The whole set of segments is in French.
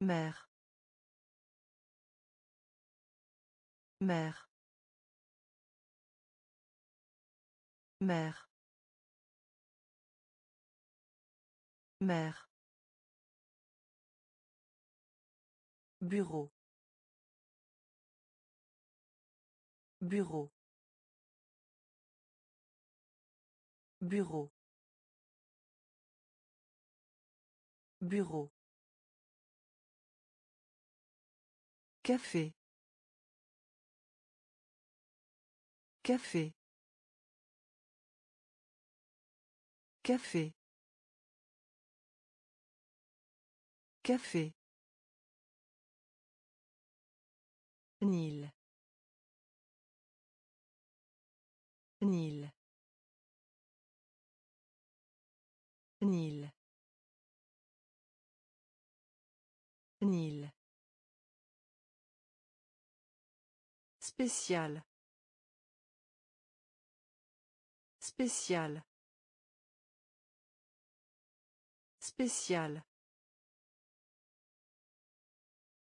Mère. Mère. Mère. Mère. Bureau. Bureau. Bureau. Bureau. Café. Café. Café. Café. Nil. Nil. Nil. Nil. Spécial. Spécial. Spécial.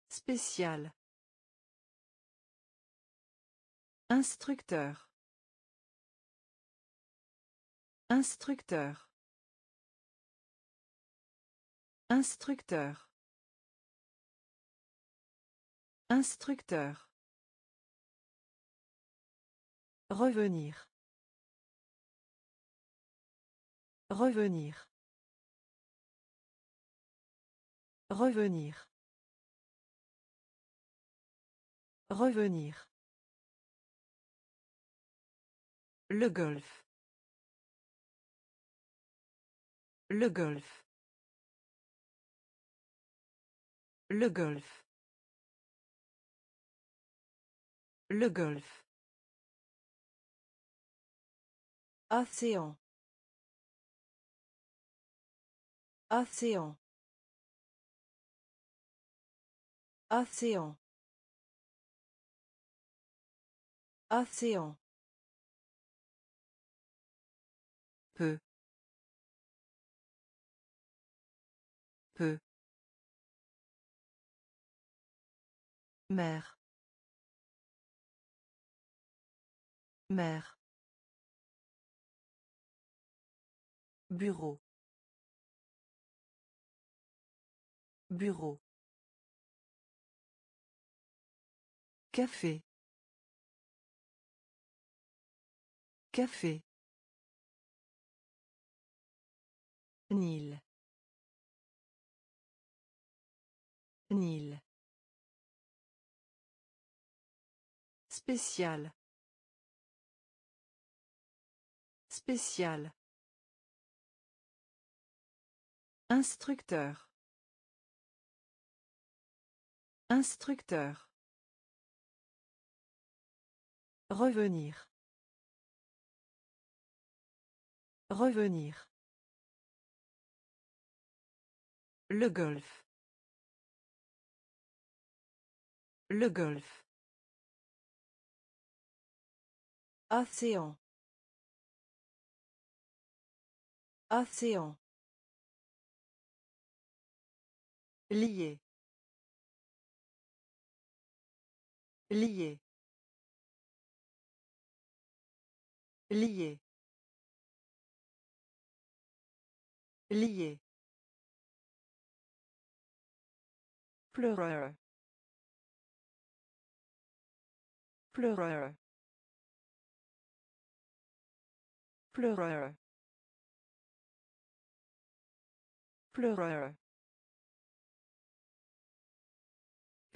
Spécial. Instructeur. Instructeur. Instructeur. Instructeur. Revenir. Revenir. Revenir. Revenir. Le golf. Le golf. Le golf. Le golf. Océan. Océan. Océan. Océan. Peu. Peu. Mère. Mère. Bureau. Bureau. Café. Café. Nil. Nil. Spécial. Spécial. Instructeur. Instructeur. Revenir. Revenir. Le golf. Le golf. Océan. Océan. Lié. Lié. Lié. Lié. Pleureur. Pleureur. Pleureur. Pleureur.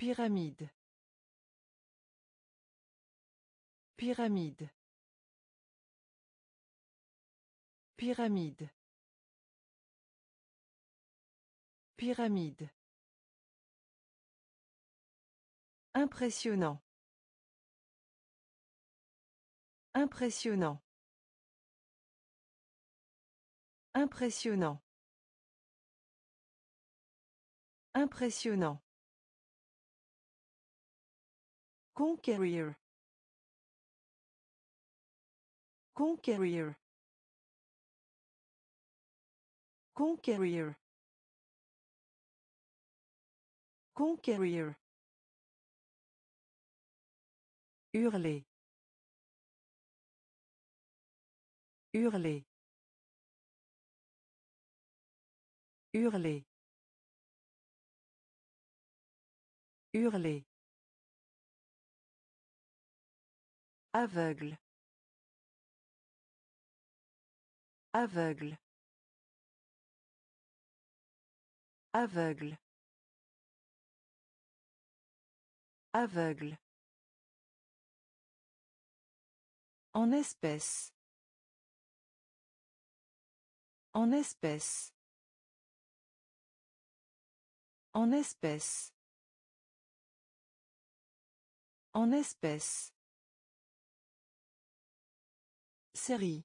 Pyramide. Pyramide. Pyramide. Pyramide. Impressionnant. Impressionnant. Impressionnant. Impressionnant. Conquérir. Conquérir. Conquérir. Conquérir. Hurler. Hurler. Hurler. Hurler. Aveugle. Aveugle. Aveugle. Aveugle. En espèce. En espèce. En espèce. En espèce. Série.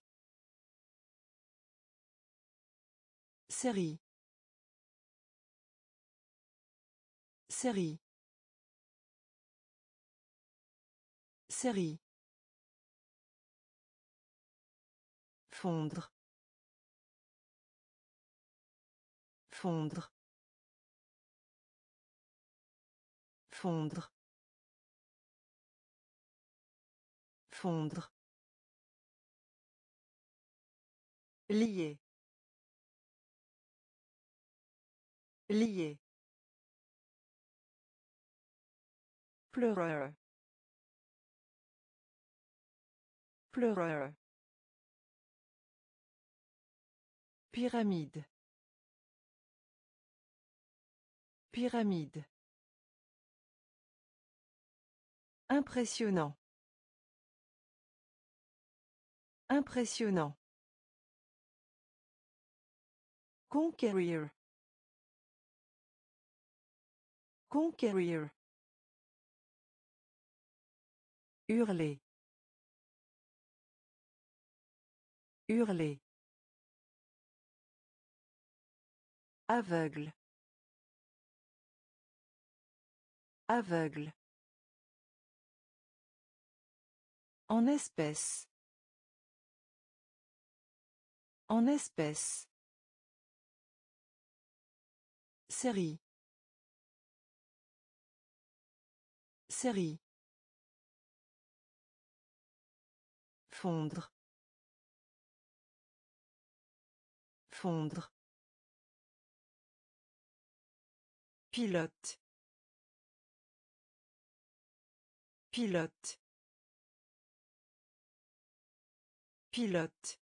Série. Série. Série. Fondre. Fondre. Fondre. Fondre. Lié. Lié. Pleureur. Pleureur. Pyramide. Pyramide. Impressionnant. Impressionnant. Conquérir. Conquérir. Hurler. Hurler. Aveugle. Aveugle. En espèce. En espèce. Série. Série. Fondre. Fondre. Pilote. Pilote. Pilote.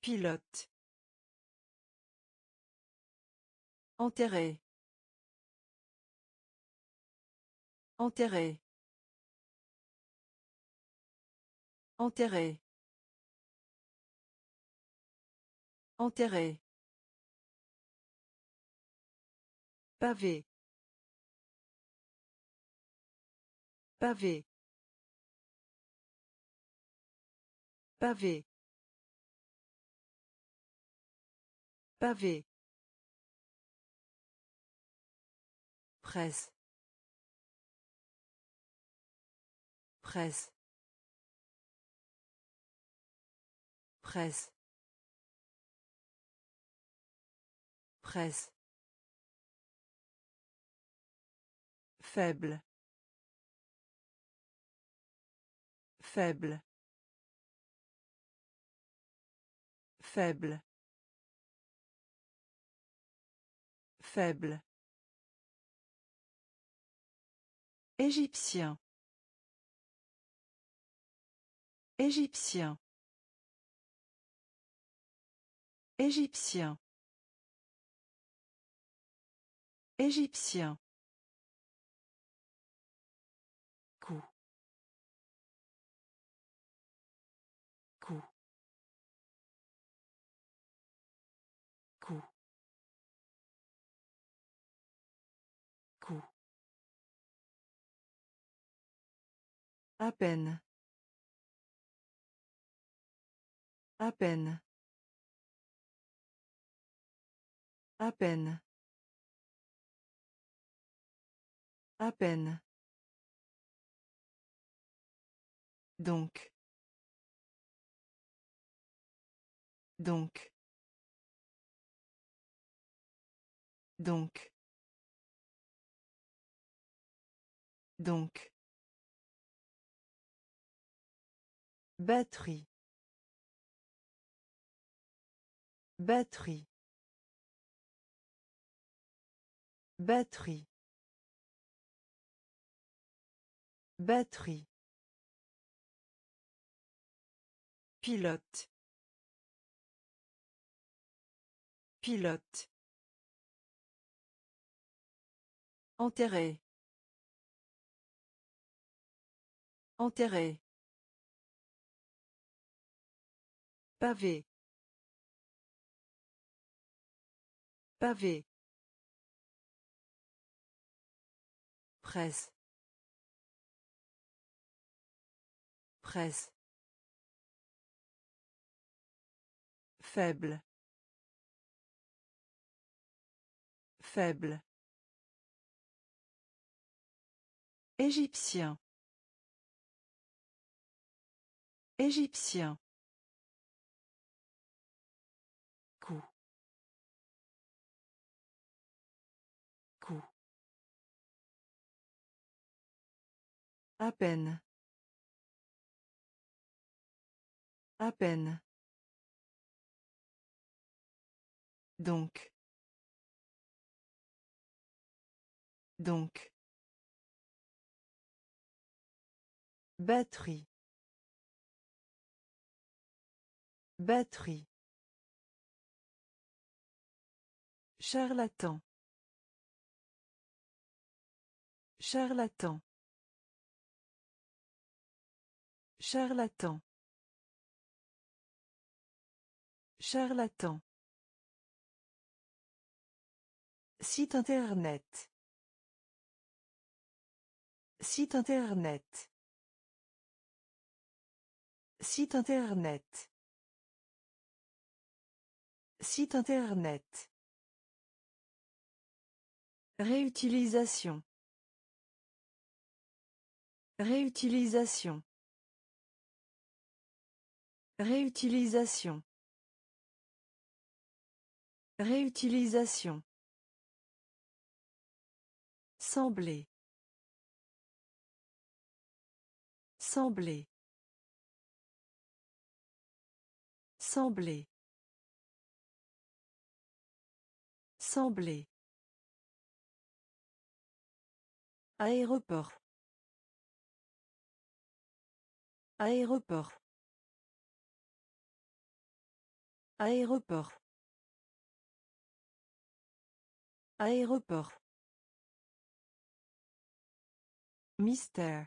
Pilote. Enterré. Enterré. Enterré. Enterré. Pavé. Pavé. Pavé. Pavé. Presse. Presse. Presse. Presse. Faible. Faible. Faible. Faible. Égyptien. Égyptien. Égyptien. Égyptien. À peine. À peine. À peine. À peine. Donc. Donc. Donc. Donc. Batterie. Batterie. Batterie. Batterie. Pilote. Pilote. Enterré. Enterré. Pavé. Pavé. Presse. Presse. Faible. Faible. Égyptien. Égyptien. À peine. À peine. Donc. Donc. Batterie. Batterie. Charlatan. Charlatan. Charlatan. Charlatan. Site internet. Site internet. Site internet. Site internet. Réutilisation. Réutilisation. Réutilisation. Réutilisation. Sembler. Sembler. Sembler. Sembler. Aéroport. Aéroport. Aéroport. Aéroport. Mystère.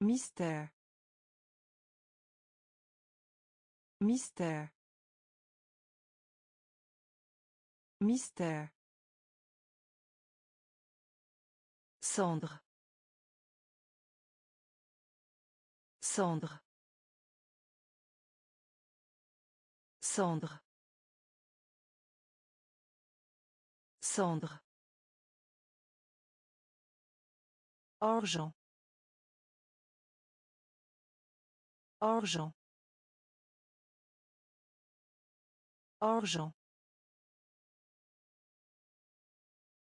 Mystère. Mystère. Mystère. Cendre. Cendre. Cendre. Cendre. Argent. Argent. Argent.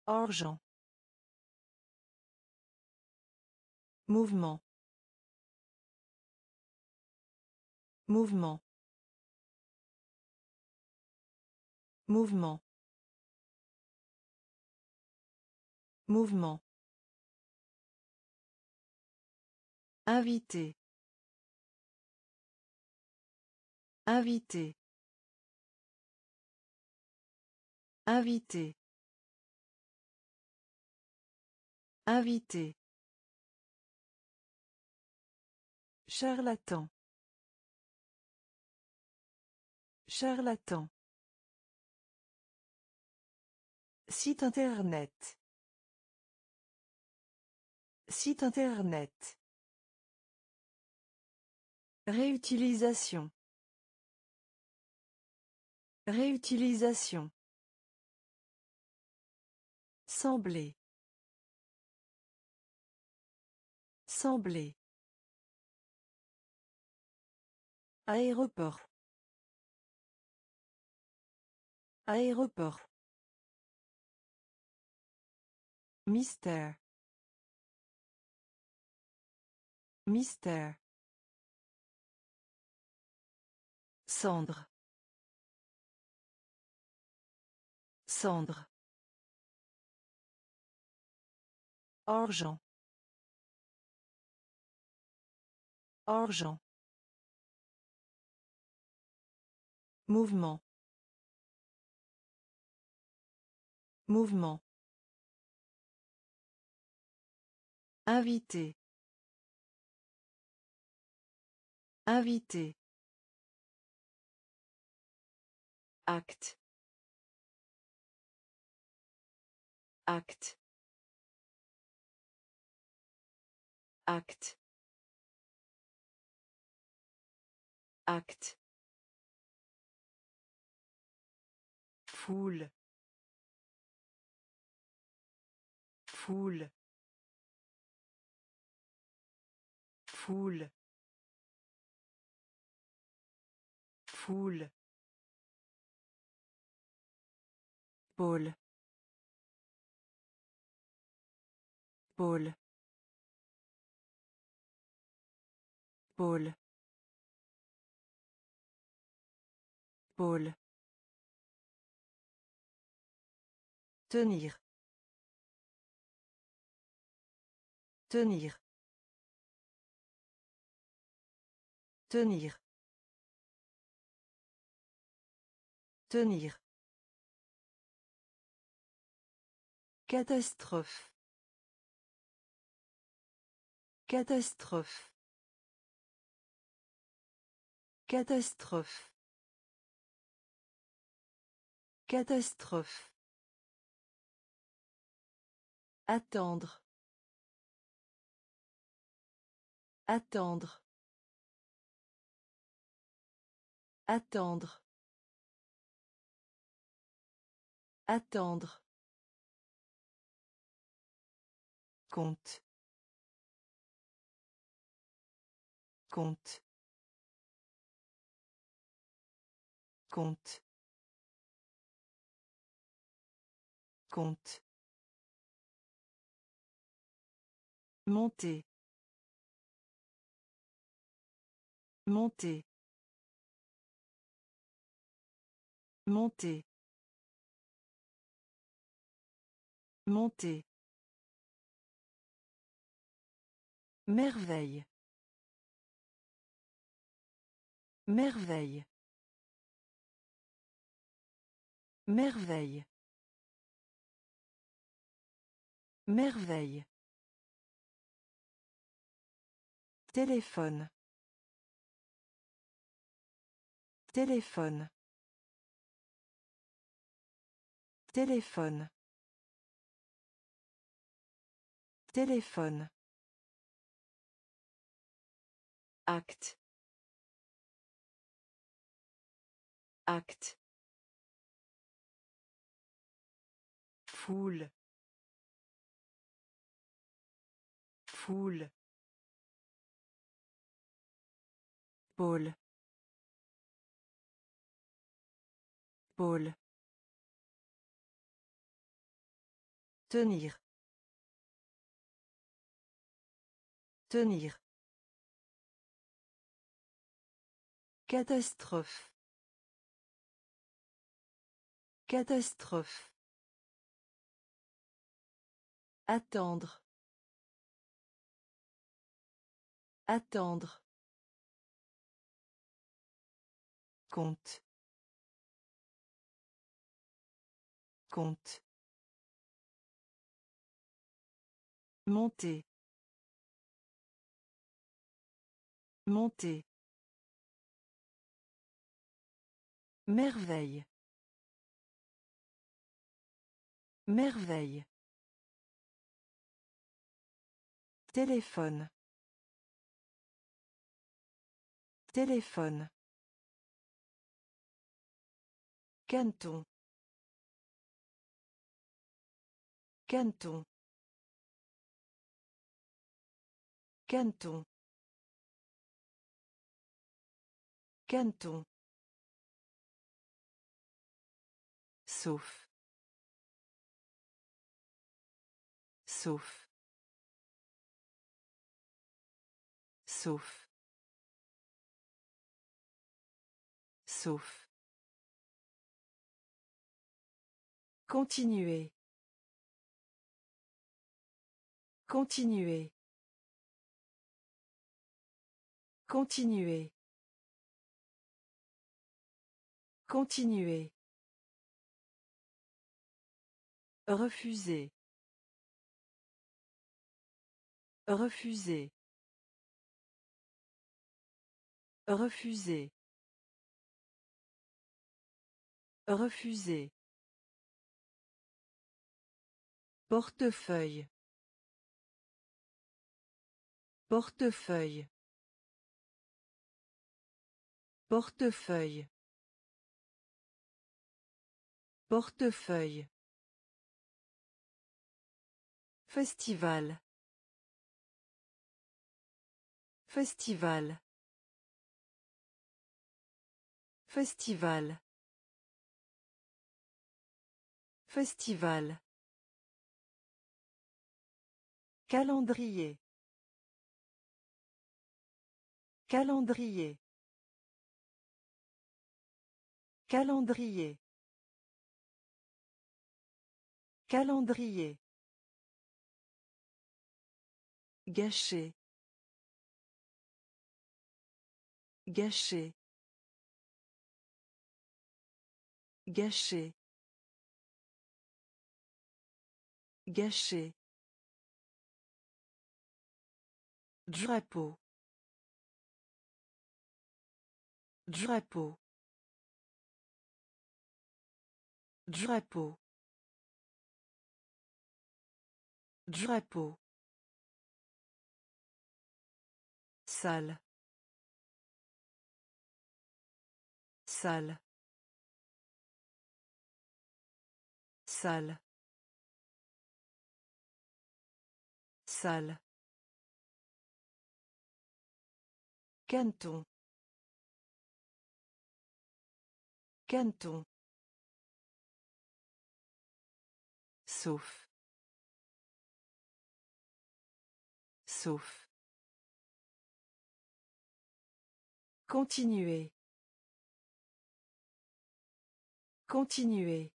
Argent. Mouvement. Mouvement. Mouvement. Mouvement. Invité. Invité. Invité. Invité. Charlatan. Charlatan. Site internet. Site internet. Réutilisation. Réutilisation. Sembler. Sembler. Aéroport. Aéroport. Mystère. Mystère. Cendre. Cendre. Argent. Argent. Mouvement. Mouvement. Invité. Invité. Acte. Acte. Acte. Acte. Foule. Foule. Foule. Foule. Pôle. Pôle. Pôle. Pôle. Tenir. Tenir. Tenir. Tenir. Catastrophe. Catastrophe. Catastrophe. Catastrophe. Attendre. Attendre. Attendre. Attendre. Compte. Compte. Compte. Compte. Monter. Monter. Monter. Monter. Merveille. Merveille. Merveille. Merveille. Téléphone. Téléphone. Téléphone. Téléphone. Acte. Acte. Foule. Foule. Pôle. Pôle. Tenir. Tenir. Catastrophe. Catastrophe. Attendre. Attendre. Compte. Compte. Monter. Monter. Merveille. Merveille. Téléphone. Téléphone. Canton. Canton. Canton. Canton. Sauf. Sauf. Sauf. Sauf. Continuer. Continuer. Continuer. Continuer. Refuser. Refuser. Refuser. Refuser. Portefeuille. Portefeuille. Portefeuille. Portefeuille. Festival. Festival. Festival. Festival. Calendrier. Calendrier. Calendrier. Calendrier. Gâché. Gâché. Gâché. Gâché. Drapeau. Drapeau. Drapeau. Drapeau. Salle. Salle. Salle. Salle. Canton. Canton. Sauf. Sauf. Continuer. Continuer.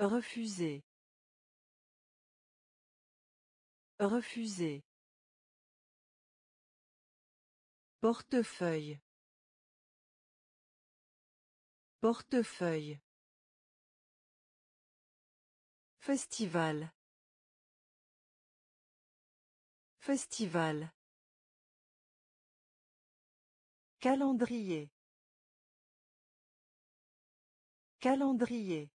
Refuser. Refuser. Portefeuille. Portefeuille. Festival. Festival. Calendrier. Calendrier.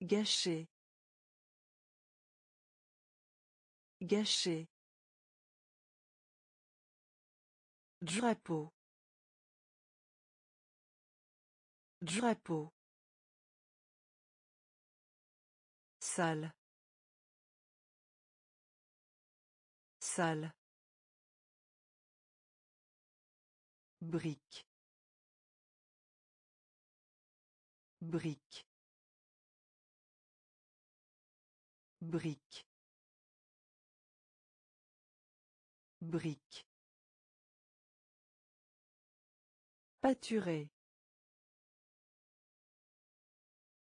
Gâché. Gâché. Drapeau. Drapeau. Salle. Salle. Brique. Brique. Brique. Brique. Pâturer.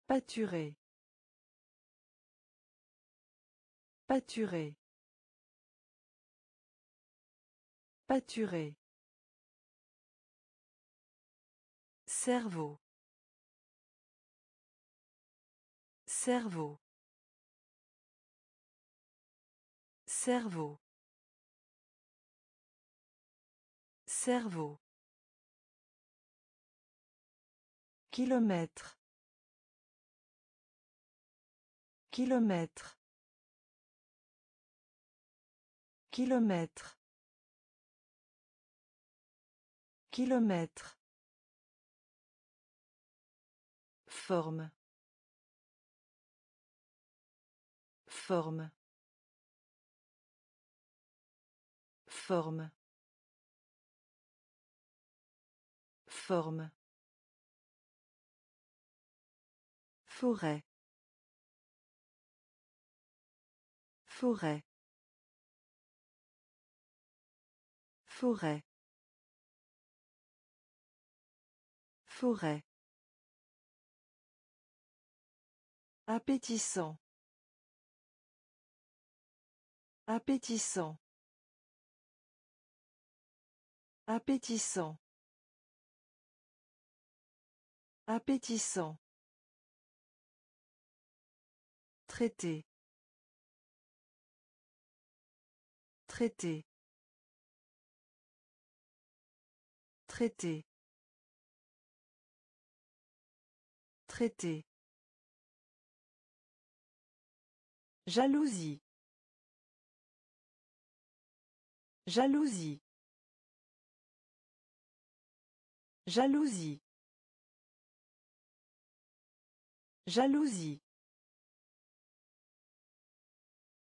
Pâturer. Pâturer. Pâturer. Cerveau. Cerveau. Cerveau. Cerveau. Kilomètre. Kilomètre. Kilomètre. Kilomètre. Forme. Forme. Forme. Forme. Forêt. Forêt. Forêt. Forêt. Appétissant. Appétissant. Appétissant. Appétissant. Traité. Traité. Traité. Traité. Jalousie. Jalousie. Jalousie. Jalousie.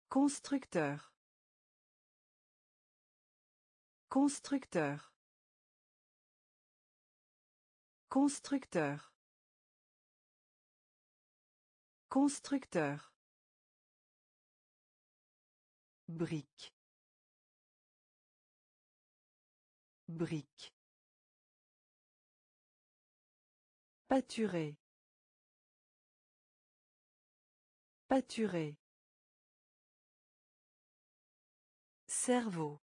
Constructeur. Constructeur. Constructeur. Constructeur. Brique. Brique. Pâturer. Pâturer. Cerveau.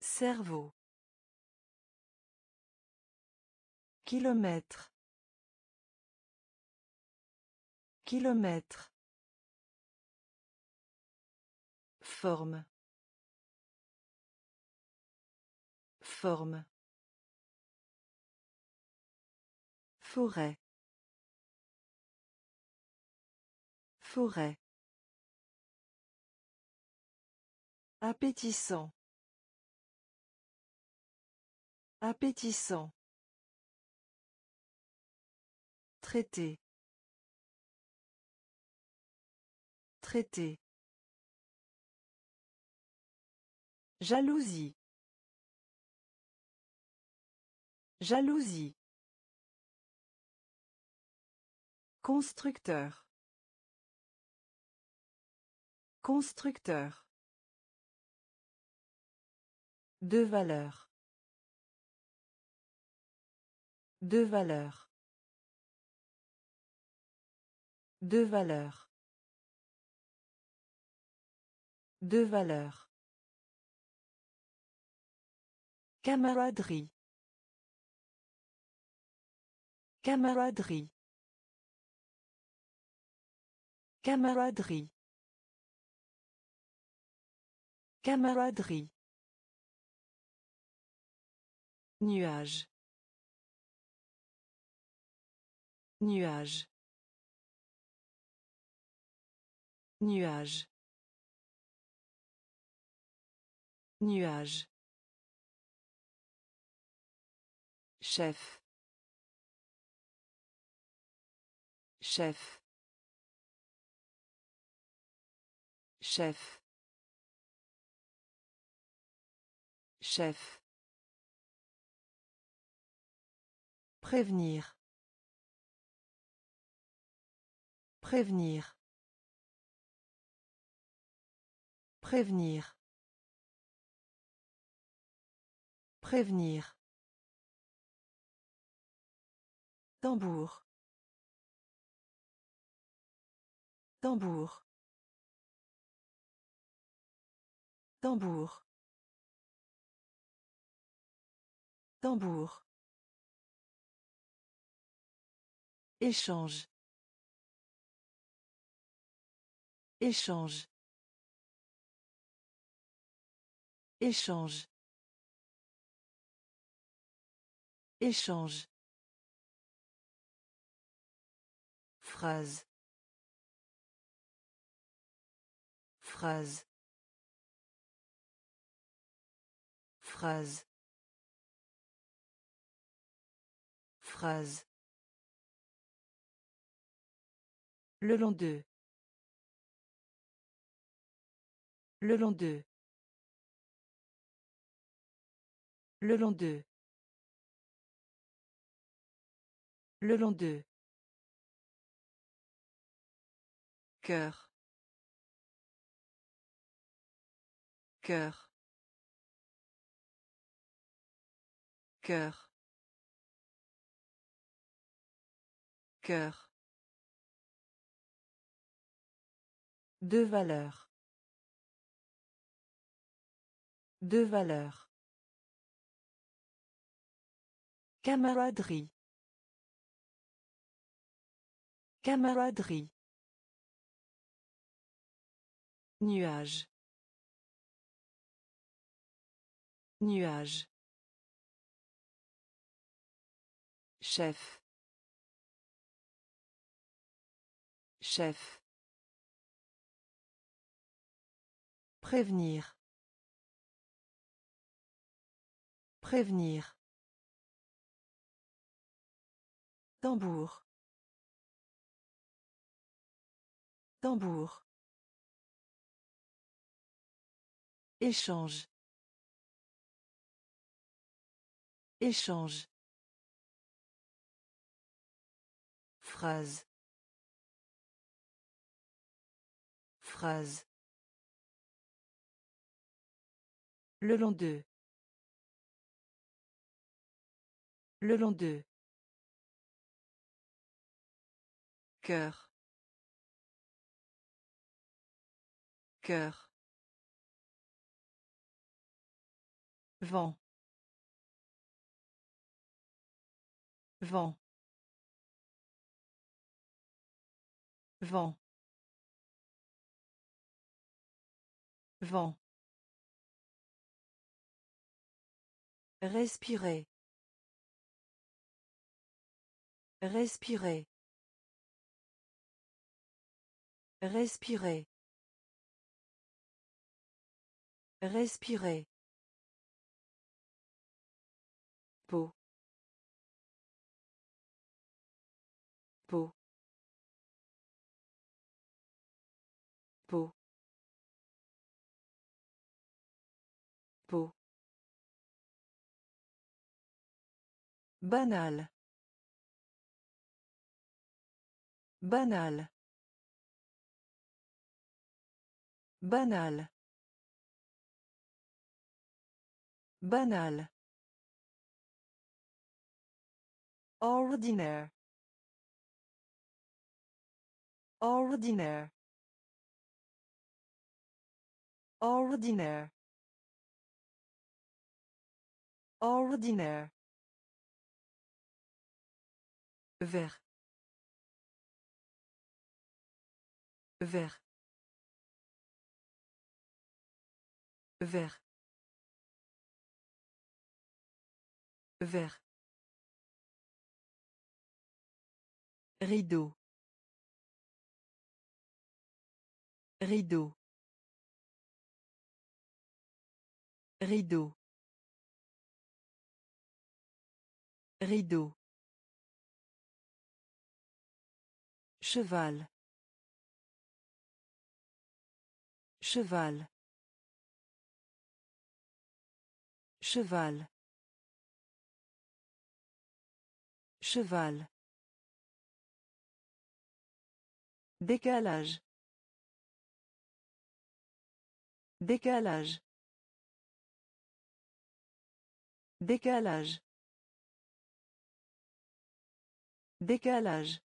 Cerveau. Kilomètre. Kilomètre. Forme. Forme. Forêt. Forêt. Appétissant. Appétissant. Traité. Traité. Jalousie. Jalousie. Constructeur. Constructeur. Deux valeurs. Deux valeurs. Deux valeurs. Deux valeurs. Camaraderie. Camaraderie. Camaraderie. Camaraderie. Nuage. Nuage. Nuage. Nuage. Chef. Chef. Chef. Chef. Prévenir. Prévenir. Prévenir. Prévenir. Tambour. Tambour. Tambour. Tambour. Échange. Échange. Échange. Échange. Phrase. Phrase. Phrase. Phrase. Le long d'eux. Le long d'eux. Le long d'eux. Le long d'eux. Cœur. Cœur. Cœur. Cœur. Deux valeurs. Deux valeurs. Camaraderie. Camaraderie. Nuage. Nuage. Chef. Chef. Prévenir. Prévenir. Tambour. Tambour. Échange. Échange. Phrase. Phrase. Le long d'eux. Le long d'eux. Cœur. Cœur. Vent. Vent. Vent. Vent. Respirer. Respirer. Respirer. Respirer. Peau. Peau. Peau. Peau. Banal. Banal. Banal. Banal. Ordinaire. Ordinaire. Ordinaire. Ordinaire. Vert. Vert. Vert. Vert. Rideau. Rideau. Rideau. Rideau. Cheval. Cheval. Cheval. Cheval. Décalage. Décalage. Décalage. Décalage.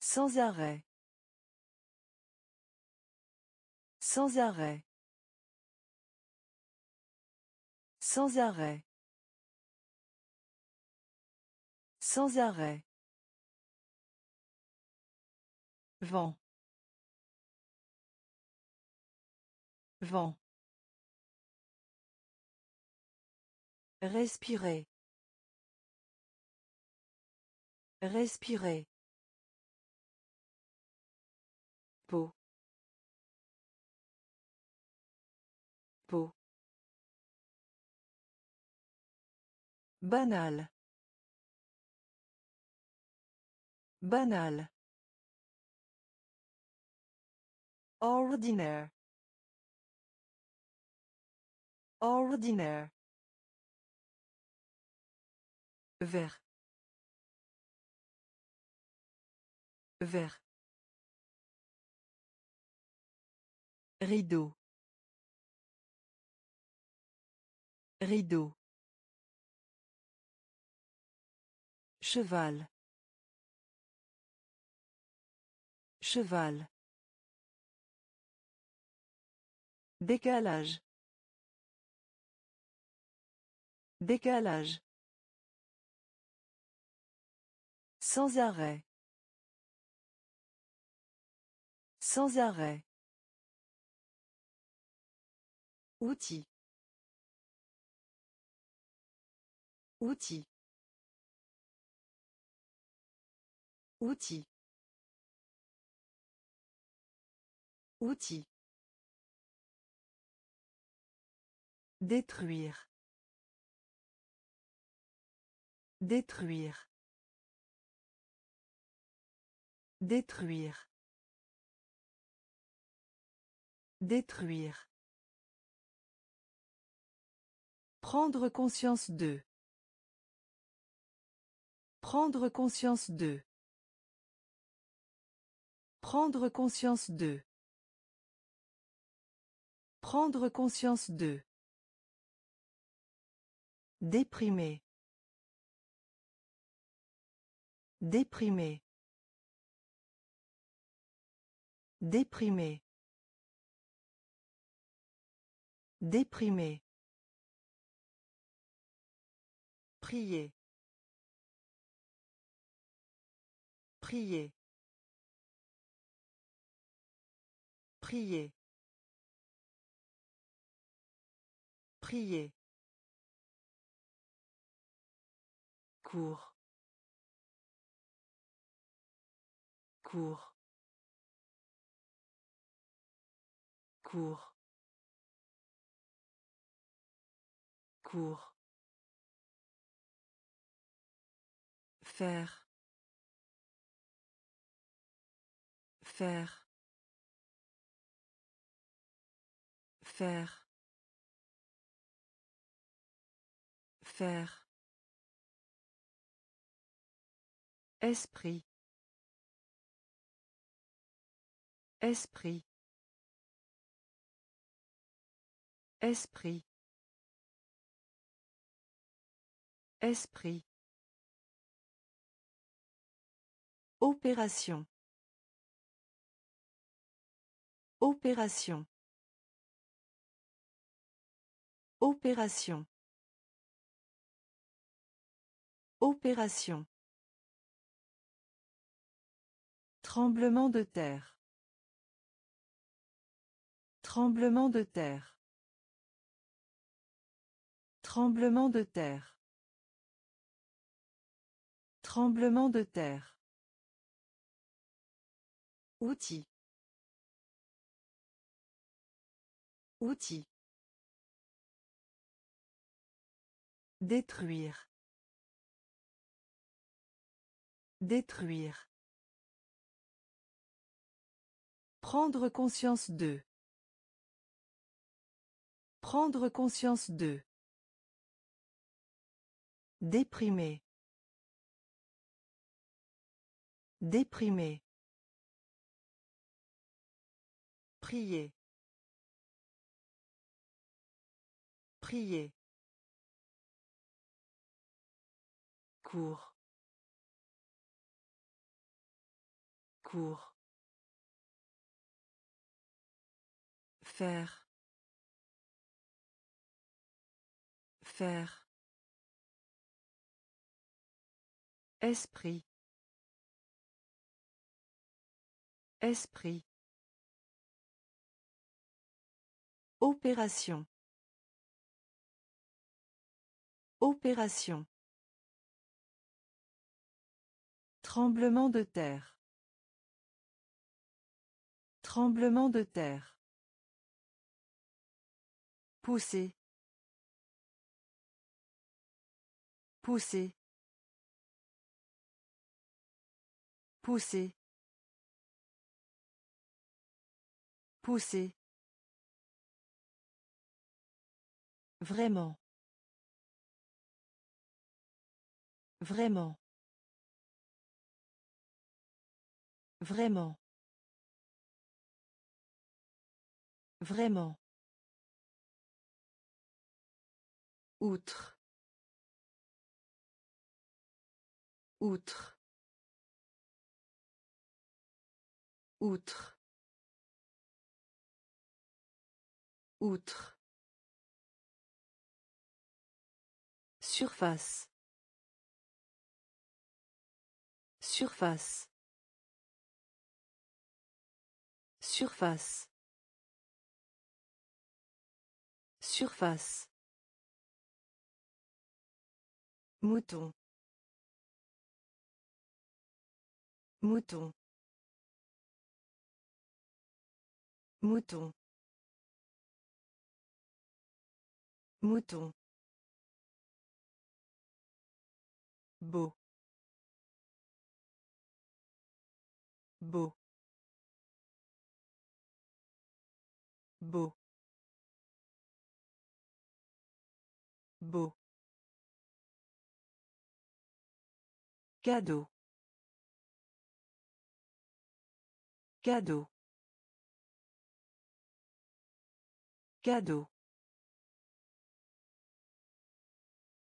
Sans arrêt. Sans arrêt. Sans arrêt. Sans arrêt. Vent. Vent. Respirer. Respirer. Banal. Banal. Ordinaire. Ordinaire. Vert. Vert. Rideau. Rideau. Cheval. Cheval. Décalage. Décalage. Sans arrêt. Sans arrêt. Outil. Outil. Outil. Détruire. Détruire. Détruire. Détruire. Prendre conscience de. Prendre conscience de. Prendre conscience de. Prendre conscience de. Déprimé. Déprimé. Déprimé. Déprimé. Prier. Prier. Prier. Prier. Cours. Cours. Cours. Cours. Faire. Faire. Faire. Faire. Esprit. Esprit. Esprit. Esprit. Opération. Opération. Opération. Opération. Tremblement de terre. Tremblement de terre. Tremblement de terre. Tremblement de terre. Outil. Outil. Détruire. Détruire. Prendre conscience de. Prendre conscience de. Déprimé. Déprimé. Prier. Prier. Cours. Cours. Faire. Faire. Esprit. Esprit. Opération. Opération. Tremblement de terre. Tremblement de terre. Pousser. Pousser. Pousser. Pousser. Vraiment. Vraiment. Vraiment. Vraiment. Outre. Outre. Outre. Outre. Surface. Surface. Surface. Surface. Mouton. Mouton. Mouton. Mouton. Beau. Beau. Beau. Beau. Cadeau. Cadeau. Cadeau.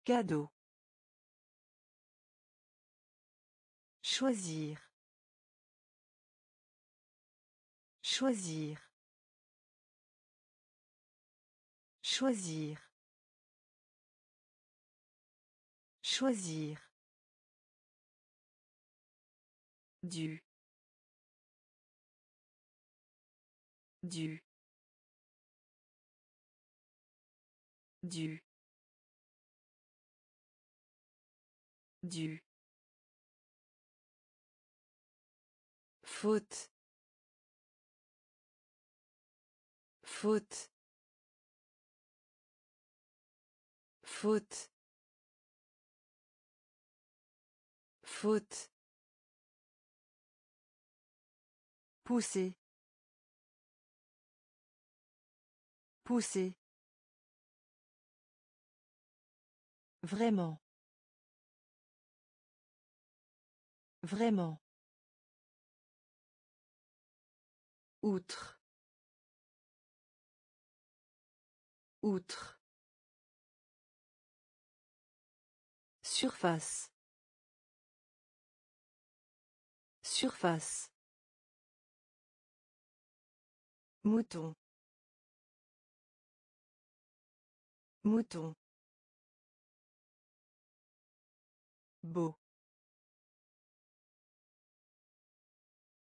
Cadeau. Choisir. Choisir. Choisir. Choisir. Du. Du. Du. Du. Faute. Faute. Faute. Faute. Pousser. Pousser. Vraiment. Vraiment. Outre. Outre. Surface. Surface. Mouton. Mouton. Beau.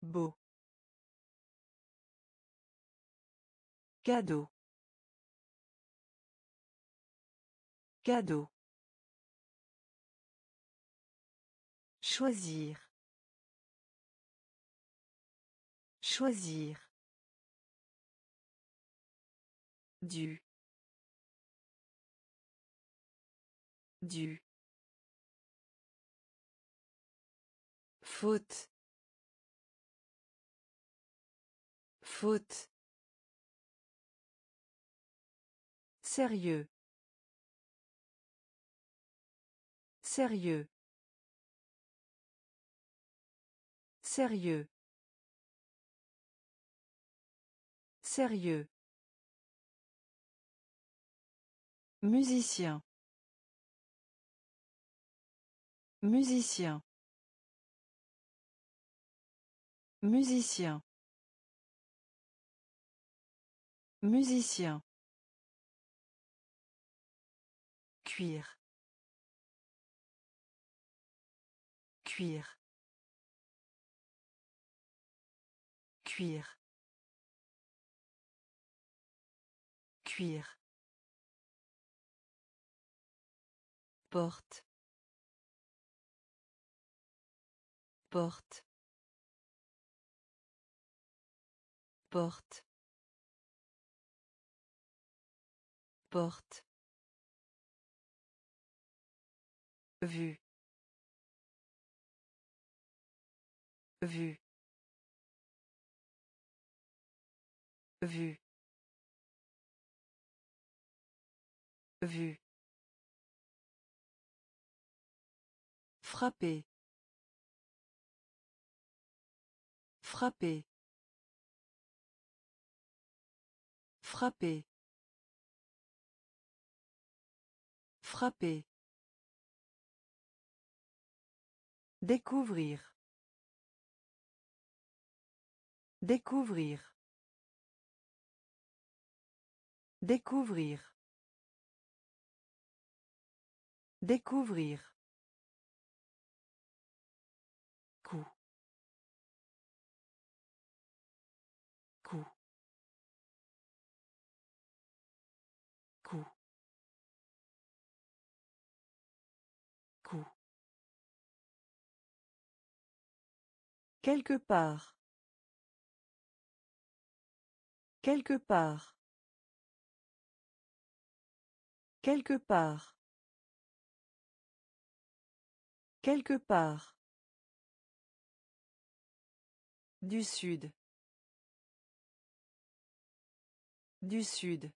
Beau. Cadeau. Cadeau. Choisir. Choisir. Du. Du. Faute. Faute. Sérieux. Sérieux. Sérieux. Sérieux. Musicien. Musicien. Musicien. Musicien. Cuir. Cuir. Cuir. Cuir. Porte. Porte. Porte. Porte. Vue. Vue. Vue. Vue. Frapper. Frapper. Frapper. Frapper. Découvrir. Découvrir. Découvrir. Découvrir. Quelque part. Quelque part. Quelque part. Quelque part. Du sud. Du sud.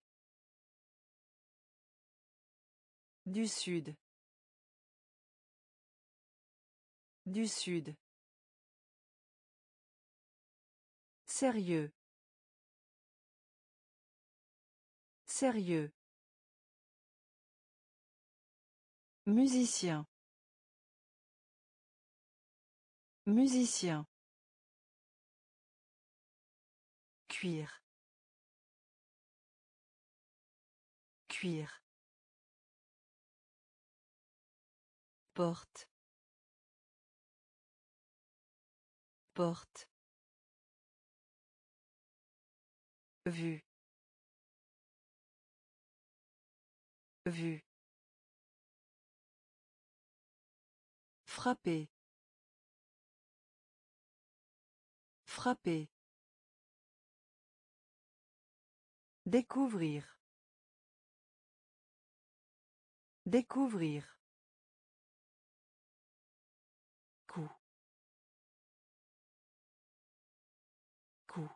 Du sud. Du sud. Sérieux. Sérieux. Musicien. Musicien. Cuir. Cuir. Porte. Porte. Vue. Vue. Frapper. Frapper. Découvrir. Découvrir. Coup. Coup.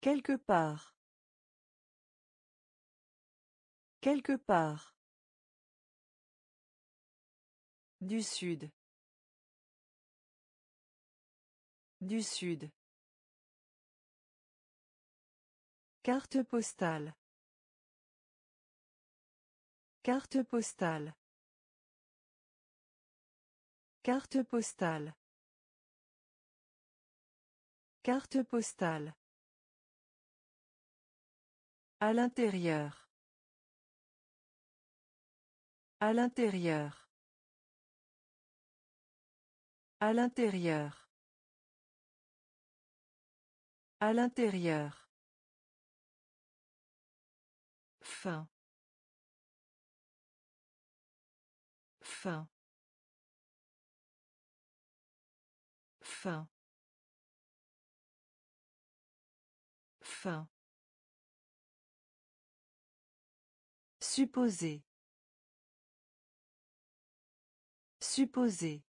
Quelque part. Quelque part. Du sud. Du sud. Carte postale. Carte postale. Carte postale. Carte postale. À l'intérieur. À l'intérieur. À l'intérieur. À l'intérieur. Fin. Fin. Fin. Fin. Supposer. Supposer.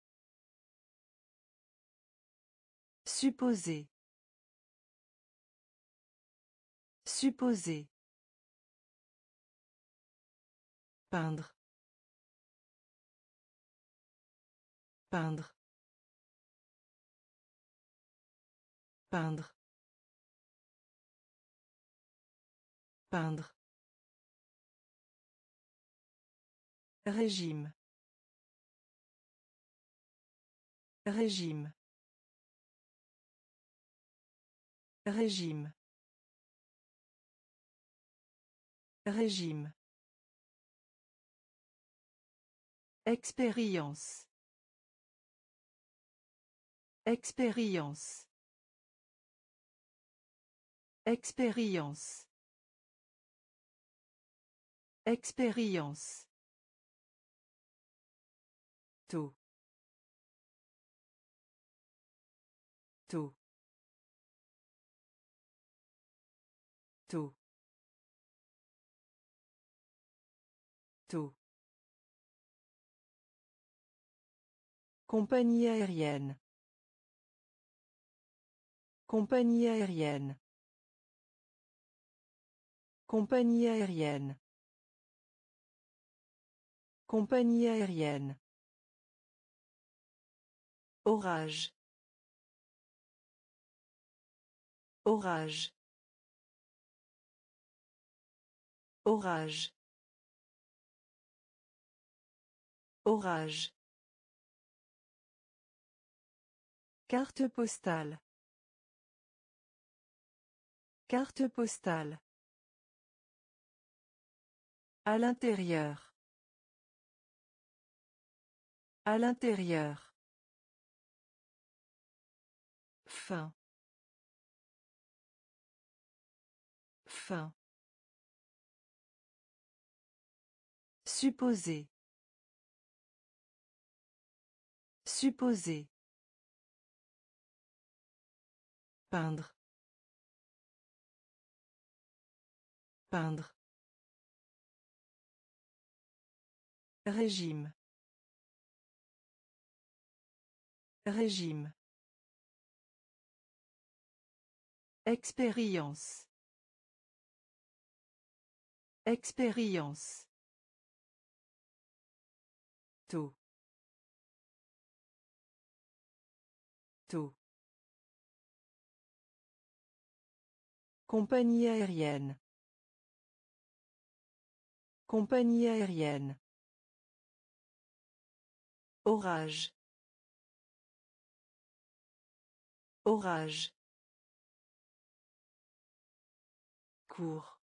Supposer. Supposer. Peindre. Peindre. Peindre. Peindre. Régime. Régime. Régime. Régime. Expérience. Expérience. Expérience. Expérience. Tôt. Compagnie aérienne. Compagnie aérienne. Compagnie aérienne. Compagnie aérienne. Orage. Orage. Orage. Orage. Carte postale. Carte postale. À l'intérieur. À l'intérieur. Fin. Fin. Supposer. Supposer. Peindre. Peindre. Régime. Régime. Expérience. Expérience. Compagnie aérienne. Compagnie aérienne. Orage. Orage. Cours.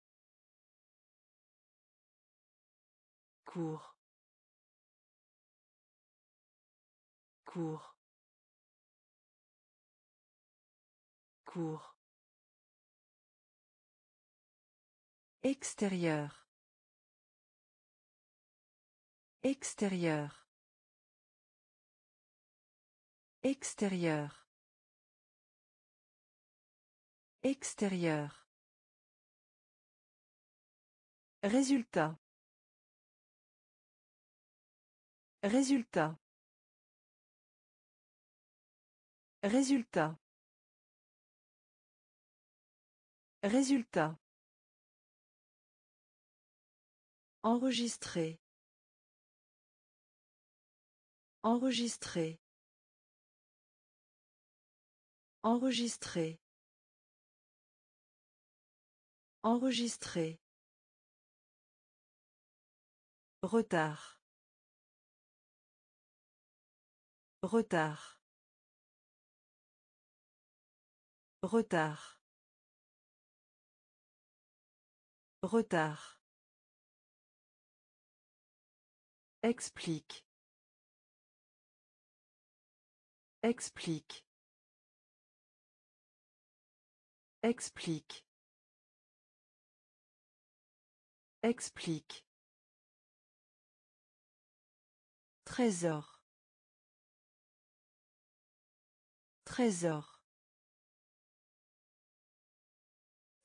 Cours. Cours. Cours. Extérieur. Extérieur. Extérieur. Extérieur. Résultat. Résultat. Résultat. Résultat. Enregistrer. Enregistrer. Enregistrer. Enregistrer. Retard. Retard. Retard. Retard. Explique. Explique. Explique. Explique. Trésor. Trésor.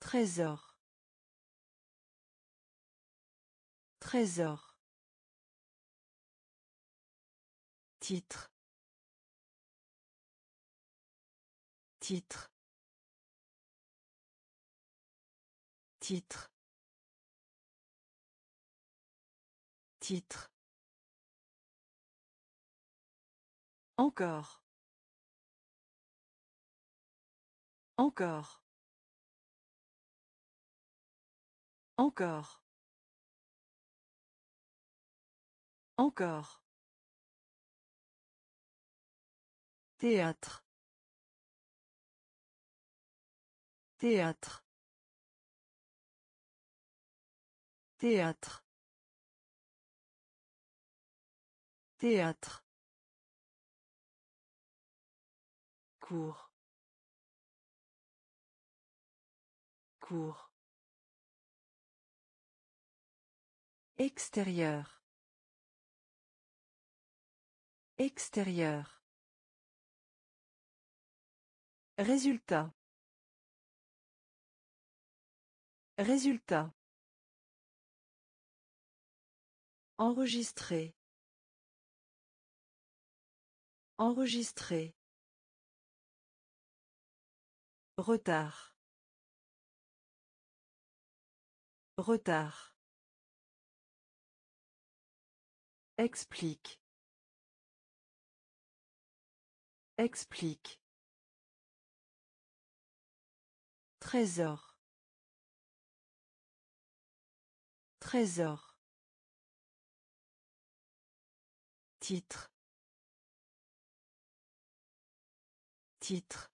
Trésor. Trésor. Titre. Titre. Titre. Titre. Encore. Encore. Encore. Encore. Théâtre. Théâtre. Théâtre. Théâtre. Cours. Cours. Extérieur. Extérieur. Résultat. Résultat. Enregistrer. Enregistrer. Retard. Retard. Explique. Explique. Trésor. Trésor. Titre. Titre.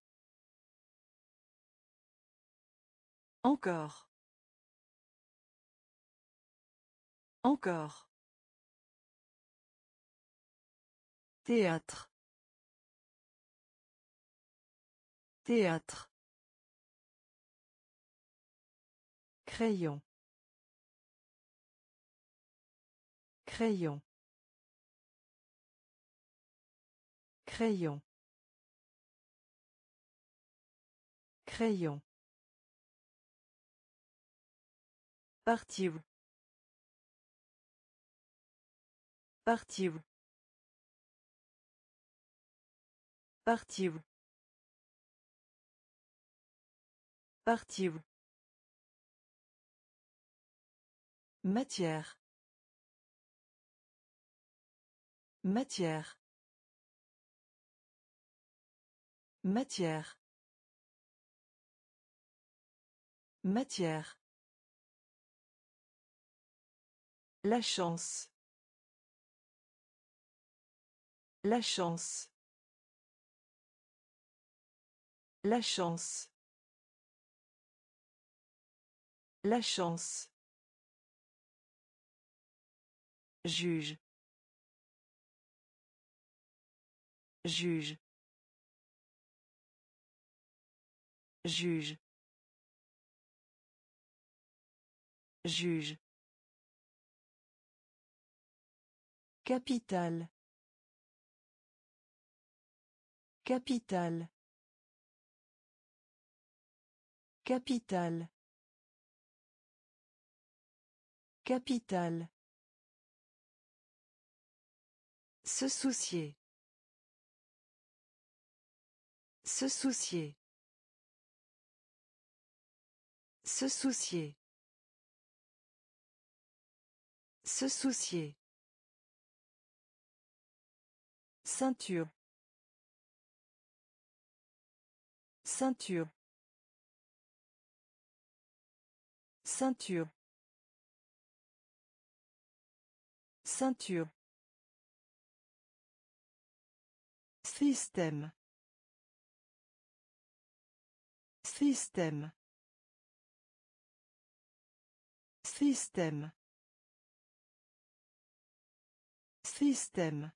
Encore. Encore. Théâtre. Théâtre. Crayon. Crayon. Crayon. Crayon. Partir. Partir. Matière. Matière. Matière. Matière. La chance. La chance. La chance. La chance. Juge. Juge. Juge. Juge. Capital. Capital. Capital. Capital. Se soucier. Se soucier. Se soucier. Se soucier. Ceinture. Ceinture. Ceinture. Ceinture. Système. Système. Système. Système.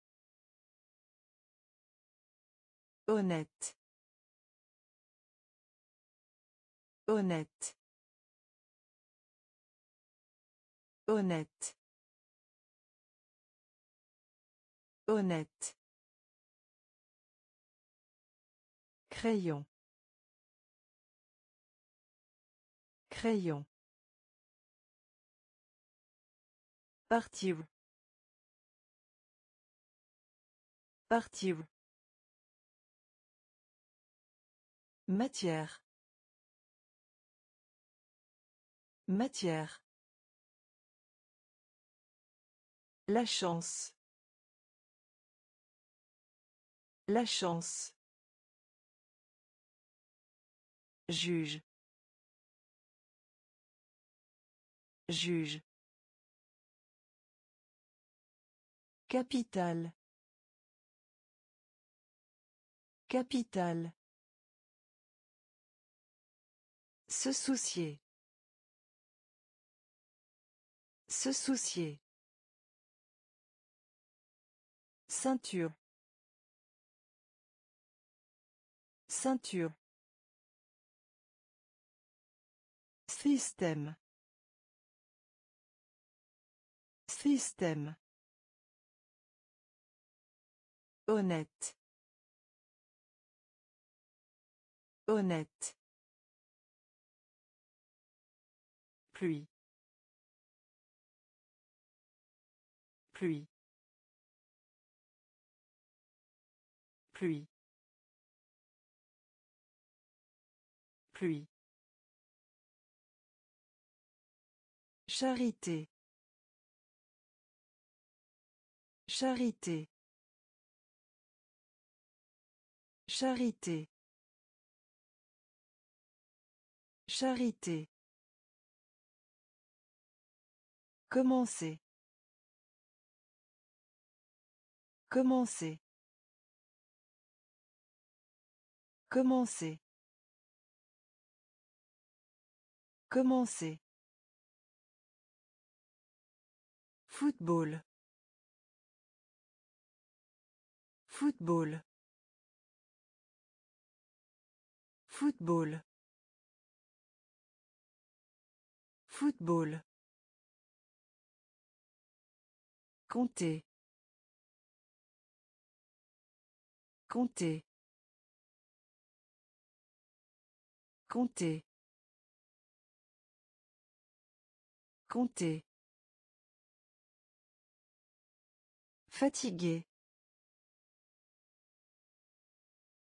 Honnête. Honnête. Honnête. Honnête. Crayon. Crayon. Partir. Partir. Matière. Matière. La chance. La chance. Juge. Juge. Capital. Capital. Se soucier. Se soucier. Ceinture. Ceinture. Système. Système. Honnête. Honnête. Pluie. Pluie. Pluie. Pluie. Charité. Charité. Charité. Charité. Commencer. Commencer. Commencer. Commencer. Football. Football. Football. Football. Compter. Compter. Compter. Compter. Fatigué.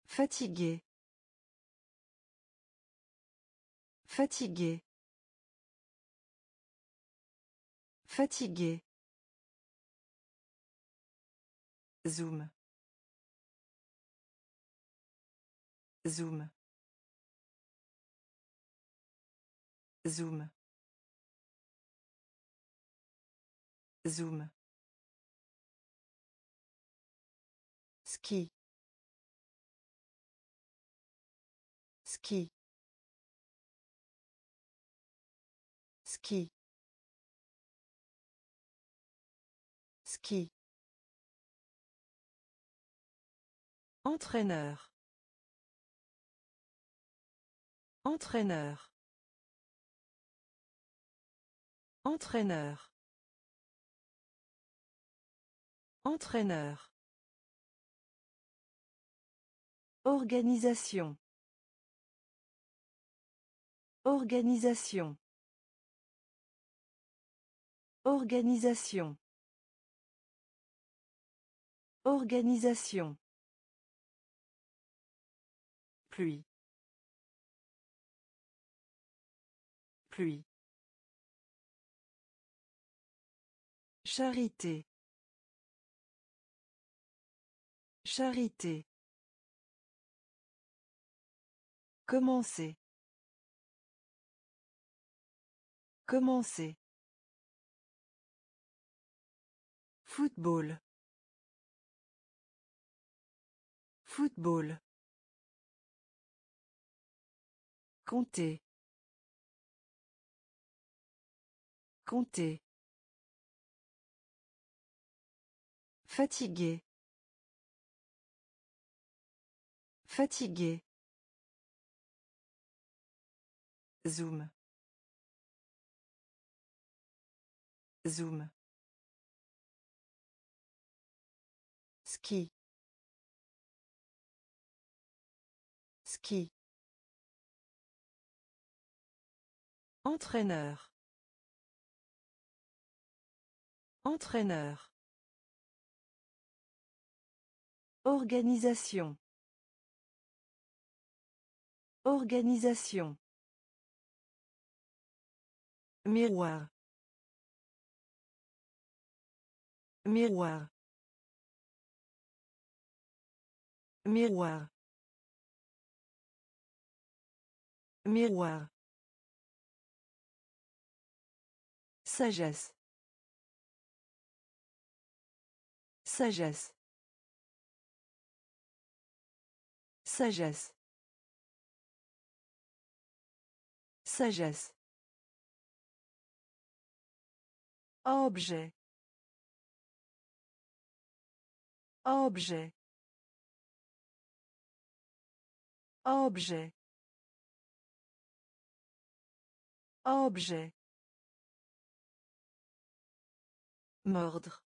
Fatigué. Fatigué. Fatigué. Zoom. Zoom. Zoom. Zoom. Ski. Ski. Ski. Ski. Entraîneur. Entraîneur. Entraîneur. Entraîneur. Organisation. Organisation. Organisation. Organisation. Pluie. Pluie. Charité. Charité. Commencer. Commencer. Football. Football. Compter. Compter. Fatigué. Fatigué. Zoom. Zoom. Ski. Ski. Entraîneur. Entraîneur. Organisation. Organisation. Miroir. Miroir. Miroir. Miroir. Sagesse. Sagesse. Sagesse. Sagesse. Objet. Objet. Objet. Objet. Mordre.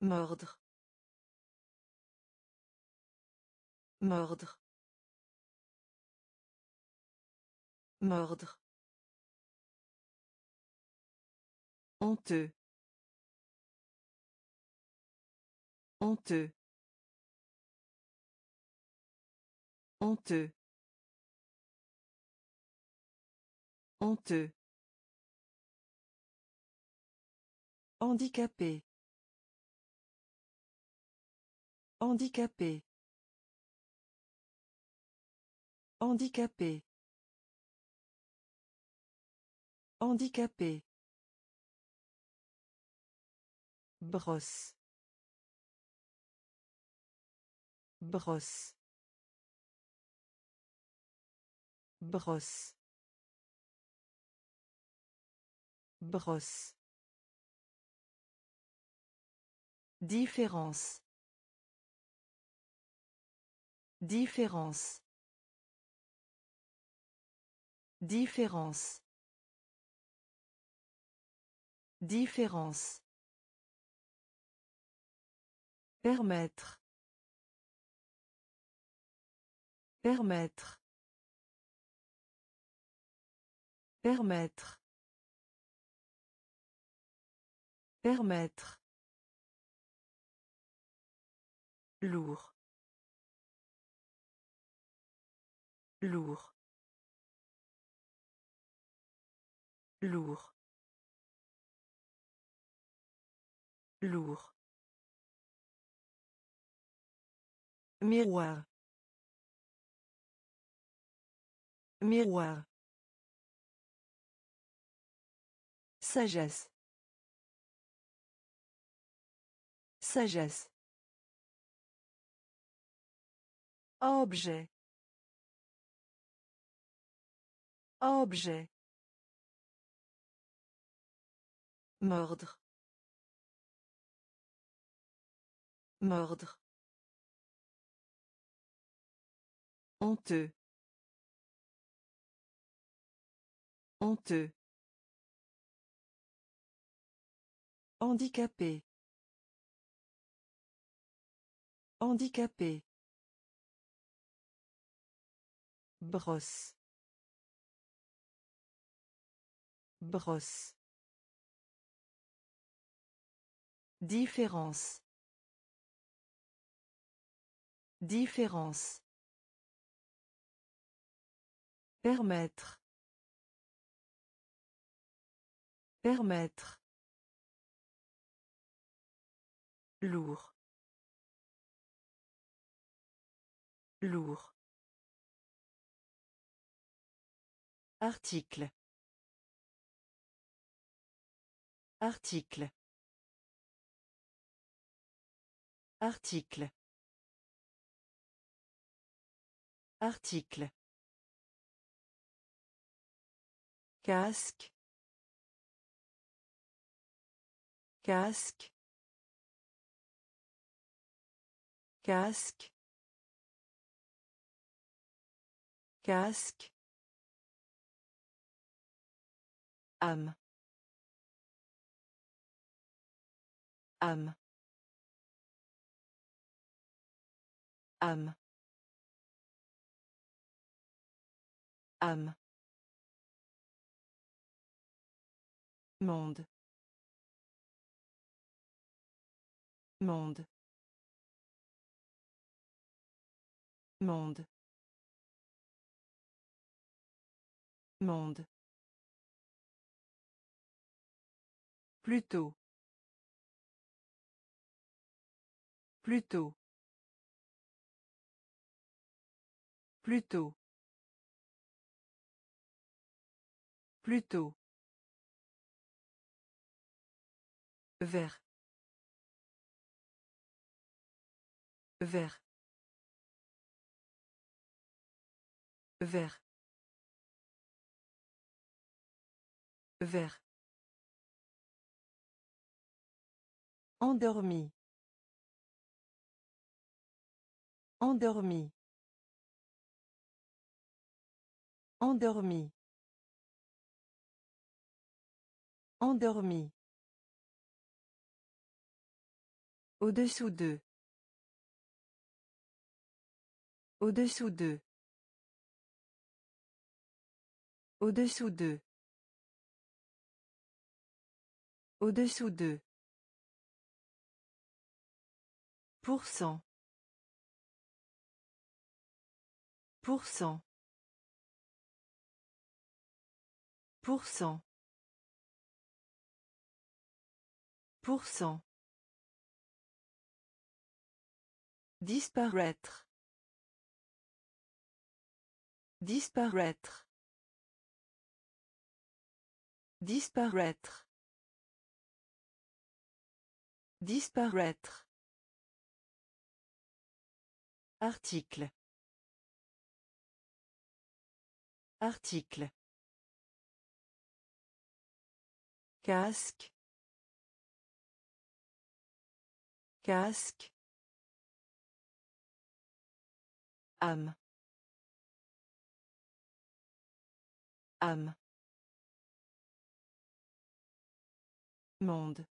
Mordre. Mordre. Mordre. Honteux. Honteux. Honteux. Honteux. Handicapé. Handicapé. Handicapé. Handicapé. Brosse. Brosse. Brosse. Brosse. Différence. Différence. Différence. Différence. Permettre. Permettre. Permettre. Permettre. Lourd. Lourd. Lourd. Lourd. Miroir. Miroir. Sagesse. Sagesse. Objet. Objet. Mordre. Mordre. Honteux. Honteux. Handicapé. Handicapé. Brosse. Brosse. Différence. Différence. Permettre. Permettre. Lourd. Lourd. Article. Article. Article. Article. Casque. Casque. Casque. Casque. âme âme âme âme monde. Monde. Monde. Monde. Plutôt. Plutôt. Plutôt. Plutôt. Vert. Vert. Vert. Vert. Endormi. Endormi. Endormi. Endormi. Au-dessous d'eux. Au-dessous d'eux. Au-dessous d'eux. Au-dessous d'eux. Pour cent. Pour cent. Pour cent. Pour cent. Disparaître. Disparaître. Disparaître. Disparaître. Article. Article. Casque. Casque. âme âme monde.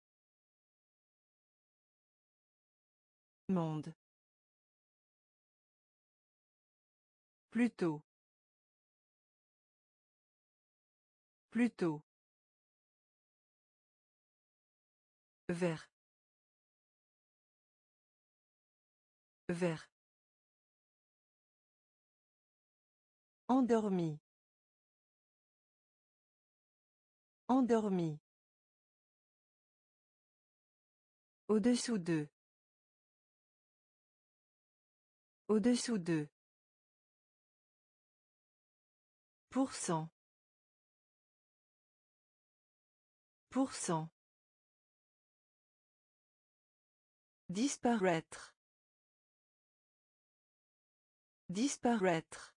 Monde. Plutôt. Plutôt vert vert Endormi. Endormi. Au-dessous d'eux. Au-dessous d'eux. Pour cent. Disparaître. Disparaître.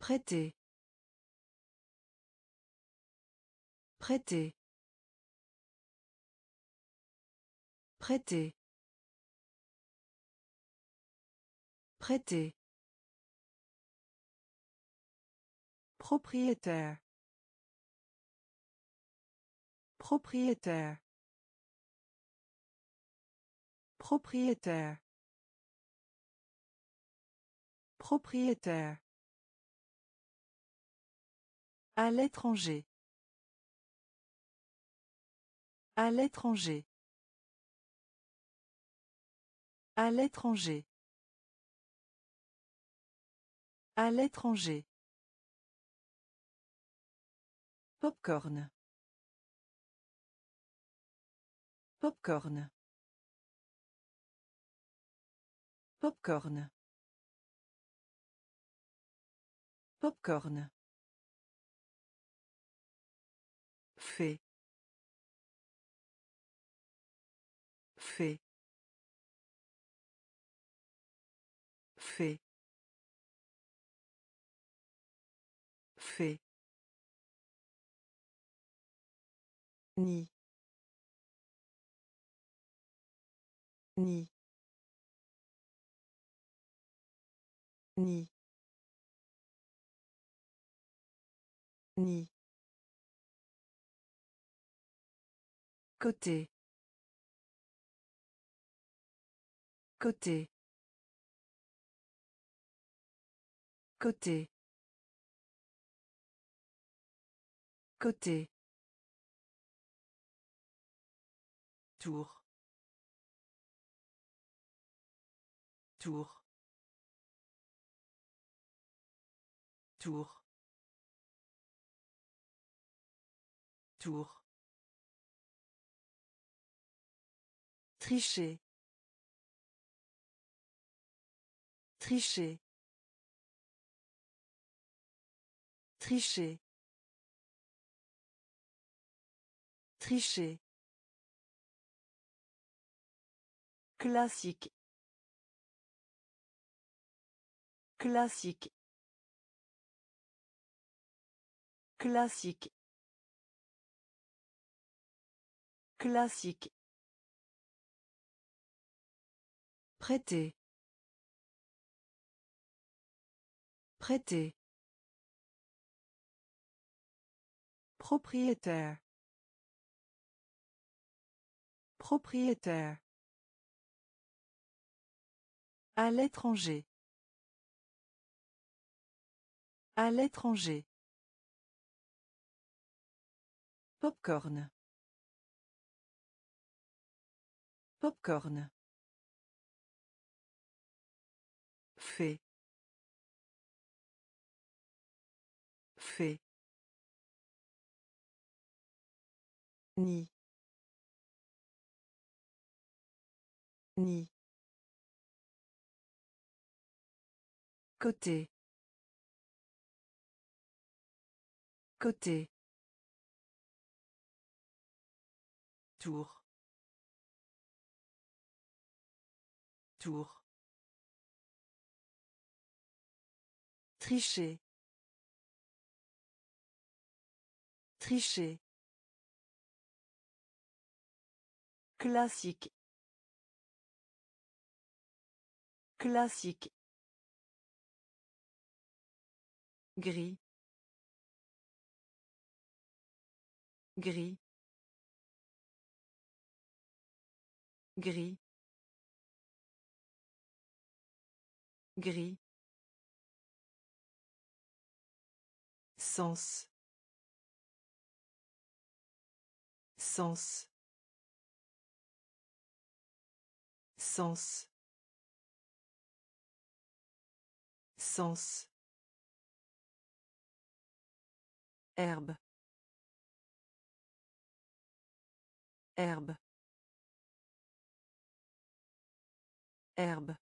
Prêter. Prêter. Prêter. Prêter. Propriétaire. Propriétaire. Propriétaire. Propriétaire. À l'étranger. À l'étranger. À l'étranger. À l'étranger. Popcorn. Popcorn. Popcorn. Popcorn. Fait. Fait. Fait. Fait. Ni. Ni. Ni. Ni. Côté. Côté. Côté. Côté. Tour. Tour. Tour. Tour. Tricher. Tricher. Tricher. Tricher. Classique. Classique. Classique. Classique. Prêter. Prêter. Propriétaire. Propriétaire. À l'étranger. À l'étranger. Popcorn. Popcorn. Fait. Fait. Ni. Ni. Côté. Côté. Tour. Tour. Tricher. Tricher. Classique. Classique. Gris. Gris. Gris. Gris. Sens. Sens. Sens. Sens. Herbe. Herbe. Herbe.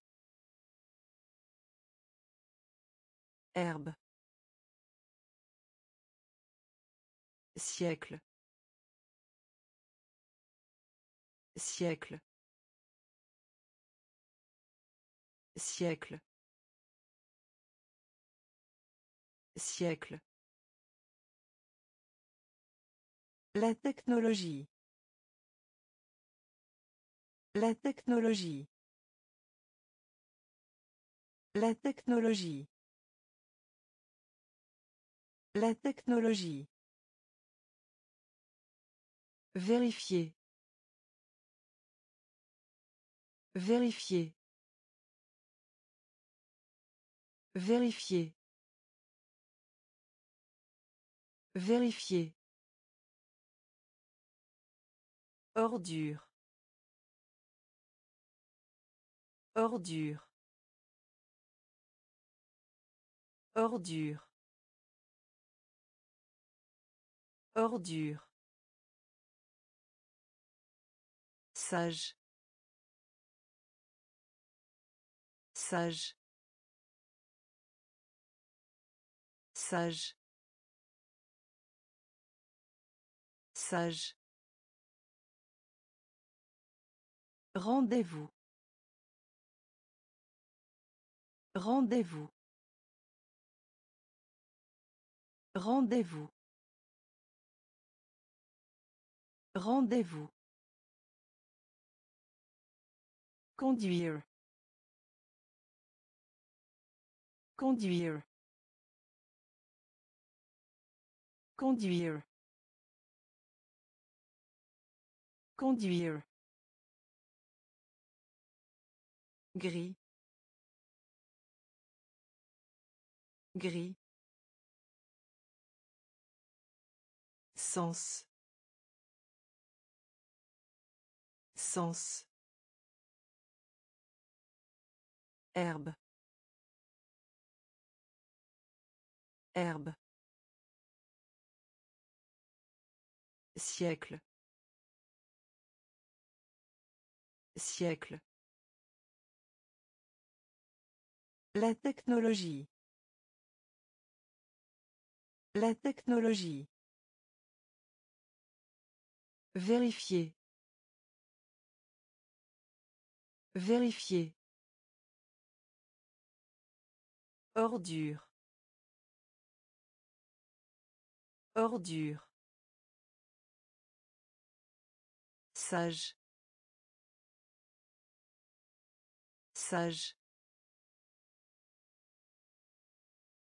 Herbe. Siècle. Siècle. Siècle. Siècle. La technologie. La technologie. La technologie. La technologie. Vérifier. Vérifier. Vérifier. Vérifier. Ordure. Ordure. Ordure. Ordure. Sage. Sage. Sage. Sage. Rendez-vous. Rendez-vous. Rendez-vous. Rendez-vous. Conduire. Conduire. Conduire. Conduire. Gris. Gris. Sens. Sens. Herbe. Herbe. Siècle. Siècle. La technologie. La technologie. Vérifier. Vérifier. Ordure. Ordure. Sage. Sage.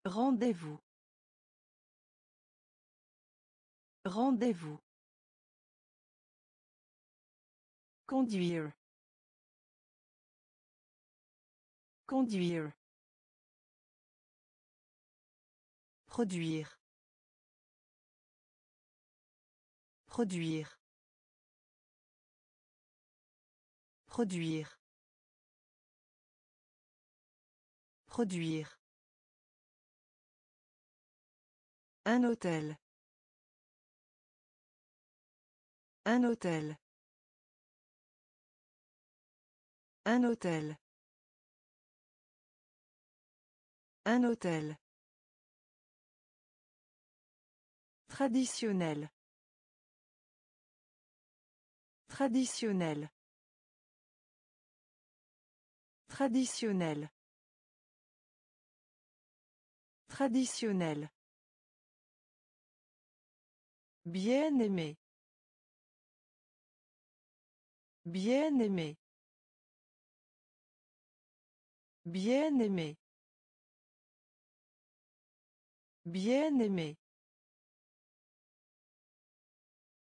Rendez-vous. Rendez-vous. Conduire. Conduire. Produire. Produire. Produire. Produire. Un hôtel. Un hôtel. Un hôtel. Un hôtel. Traditionnel. Traditionnel. Traditionnel. Traditionnel. Bien aimé. Bien aimé. Bien aimé. Bien aimé.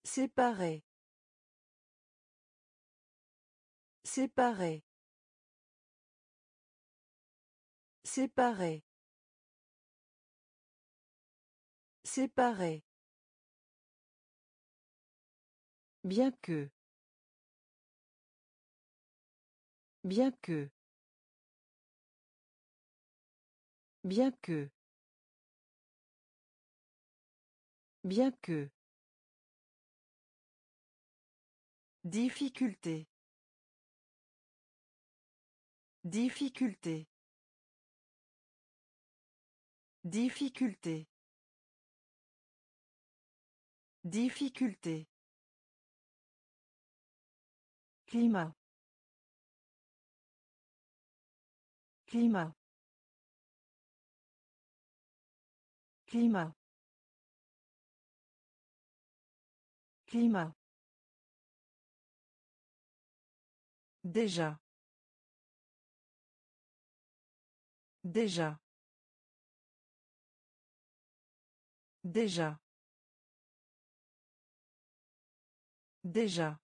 Séparé. Séparé. Séparé. Séparé. Bien que. Bien que. Bien que. Bien que. Difficulté. Difficulté. Difficulté. Difficulté. Climat. Climat. Climat. Climat. Déjà. Déjà. Déjà. Déjà.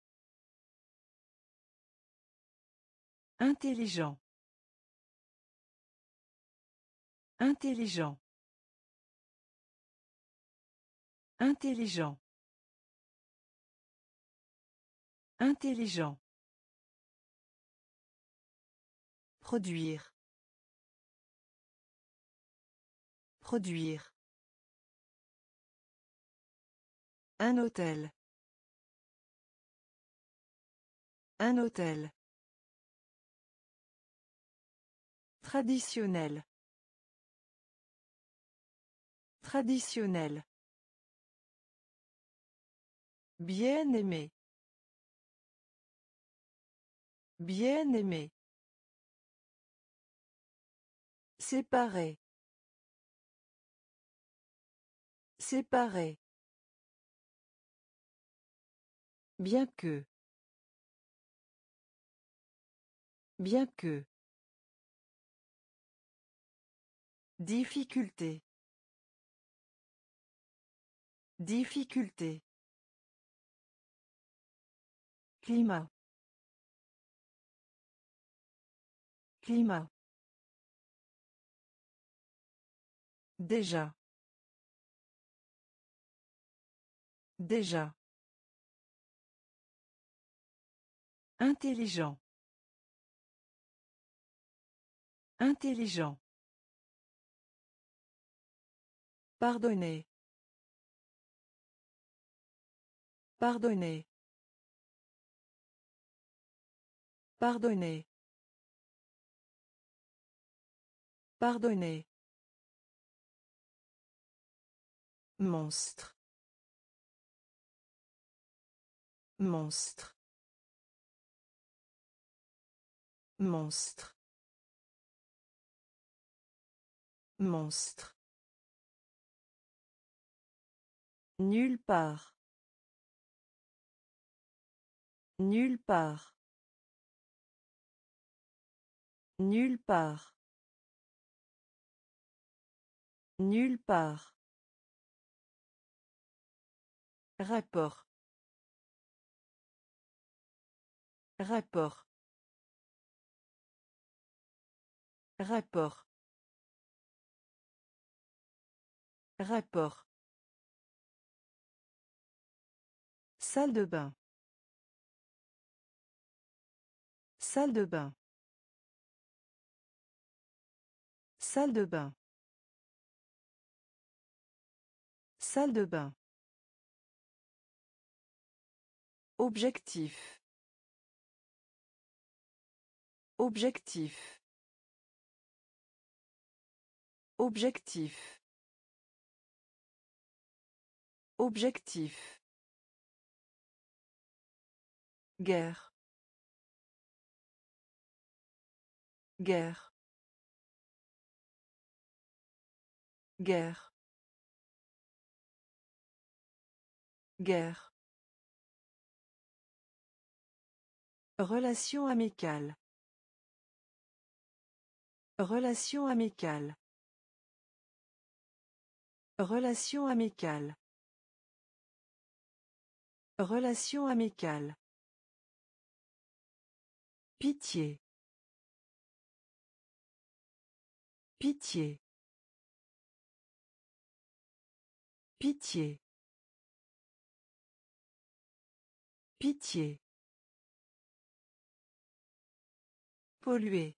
Intelligent. Intelligent. Intelligent. Intelligent. Produire. Produire. Un hôtel. Un hôtel. Traditionnel. Traditionnel. Bien aimé. Bien aimé. Séparé. Séparé. Bien que. Bien que. Difficulté. Difficulté. Climat. Climat. Déjà. Déjà. Intelligent. Intelligent. Pardonnez. Pardonnez. Pardonnez. Pardonnez. Monstre. Monstre. Monstre. Monstre. Nulle part. Nulle part. Nulle part. Nulle part. Rapport. Rapport. Rapport. Rapport. Salle de bain. Salle de bain. Salle de bain. Salle de bain. Objectif. Objectif. Objectif. Objectif. Guerre. Guerre. Guerre. Guerre. Relation amicale. Relation amicale. Relation amicale. Relation amicale. Pitié. Pitié. Pitié. Pitié. Polluer.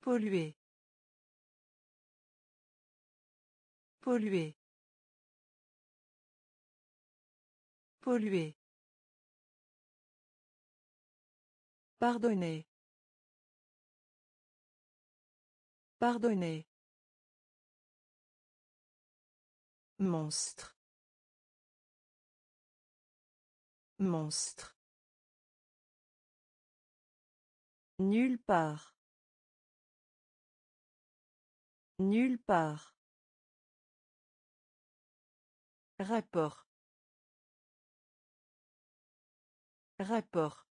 Polluer. Polluer. Polluer. Pardonnez. Pardonnez. Monstre. Monstre. Nulle part. Nulle part. Rapport. Rapport.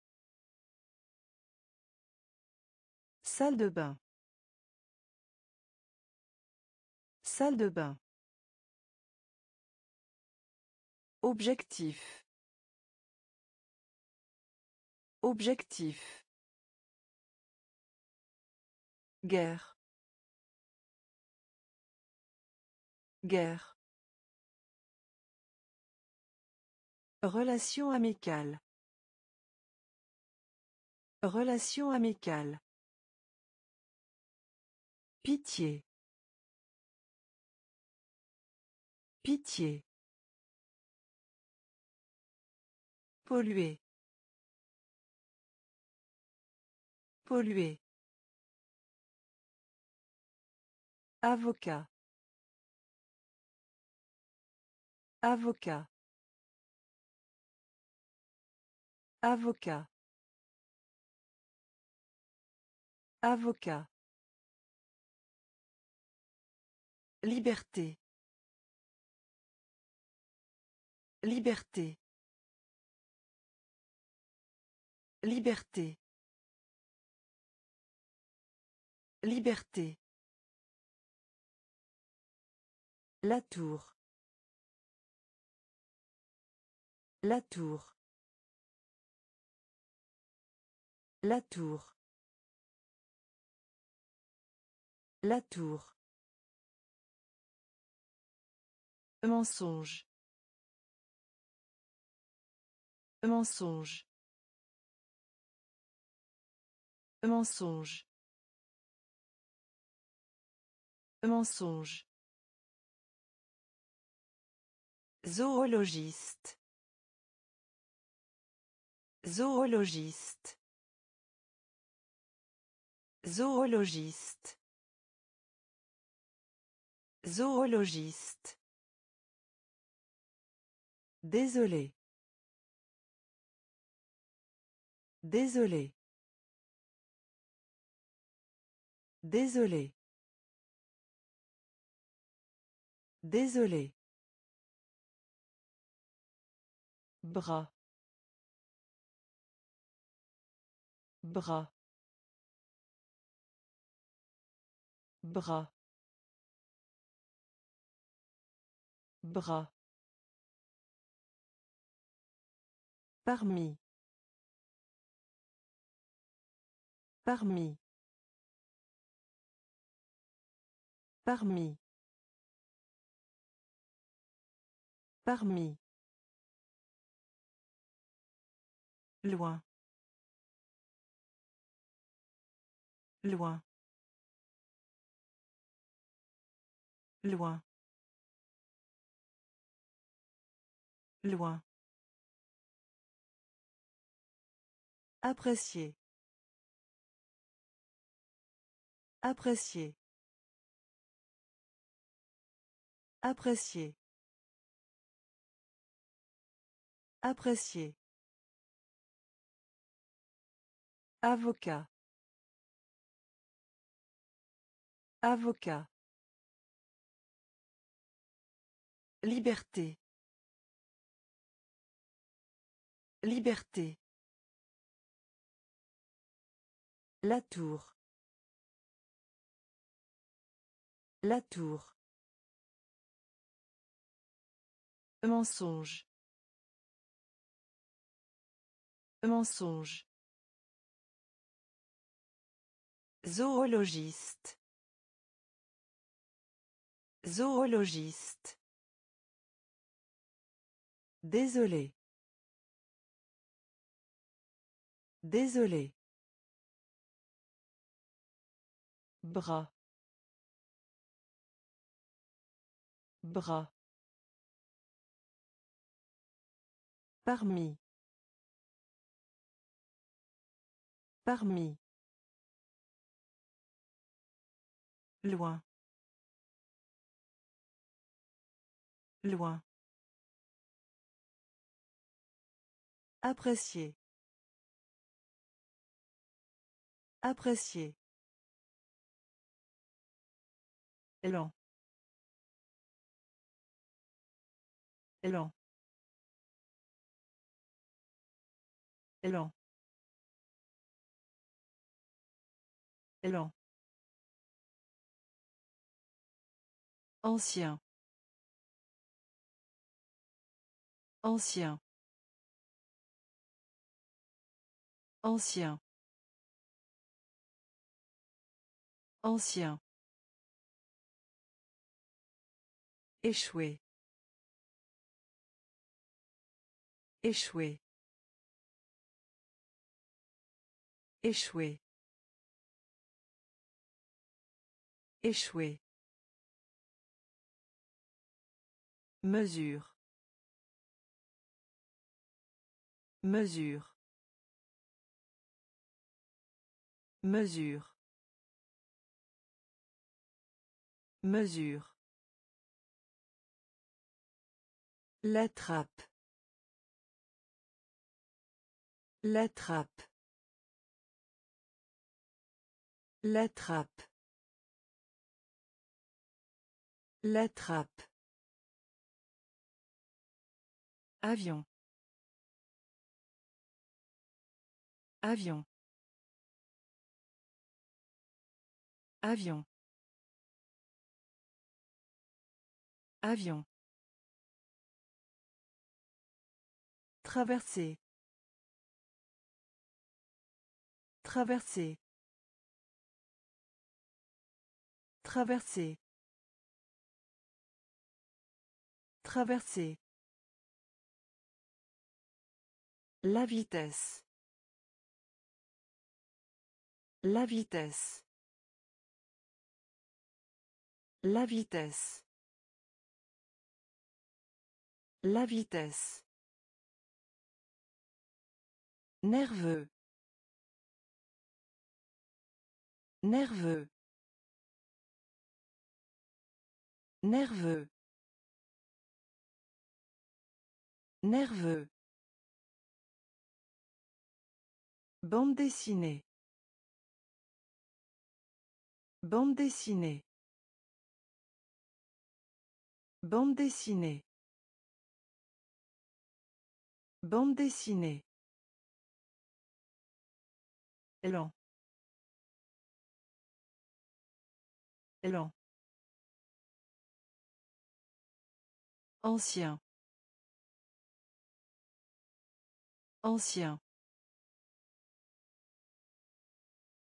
Salle de bain. Salle de bain. Objectif. Objectif. Guerre. Guerre. Relation amicale. Relation amicale. Pitié. Pitié. Polluer. Polluer. Avocat. Avocat. Avocat. Avocat. Liberté. Liberté. Liberté. Liberté. La tour. La tour. La tour. La tour. Mensonge. Mensonge. Mensonge. Mensonge. Zoologiste. Zoologiste. Zoologiste. Zoologiste. Désolé. Désolé. Désolé. Désolé. Bras. Bras. Bras. Bras. Parmi. Parmi. Parmi. Parmi. Loin. Loin. Loin. Loin. Apprécier. Apprécier. Apprécier. Apprécier. Avocat. Avocat. Liberté. Liberté. La tour. La tour. Mensonge. Mensonge. Zoologiste. Zoologiste. Désolé. Désolé. Bras. Bras. Parmi. Parmi. Loin. Loin. Apprécier. Apprécier. Élan. Élan. Élan. Ancien. Ancien. Ancien. Ancien. Échouer. Échouer. Échouer. Échouer. Mesure. Mesure. Mesure. Mesure. La trappe. La trappe. La trappe. Avion. Avion. Avion. Avion. Traverser. Traverser. Traverser. Traverser. La vitesse. La vitesse. La vitesse. La vitesse. Nerveux. Nerveux. Nerveux. Nerveux. Bande dessinée. Bande dessinée. Bande dessinée. Bande dessinée. Élan. Élan. Ancien. Ancien.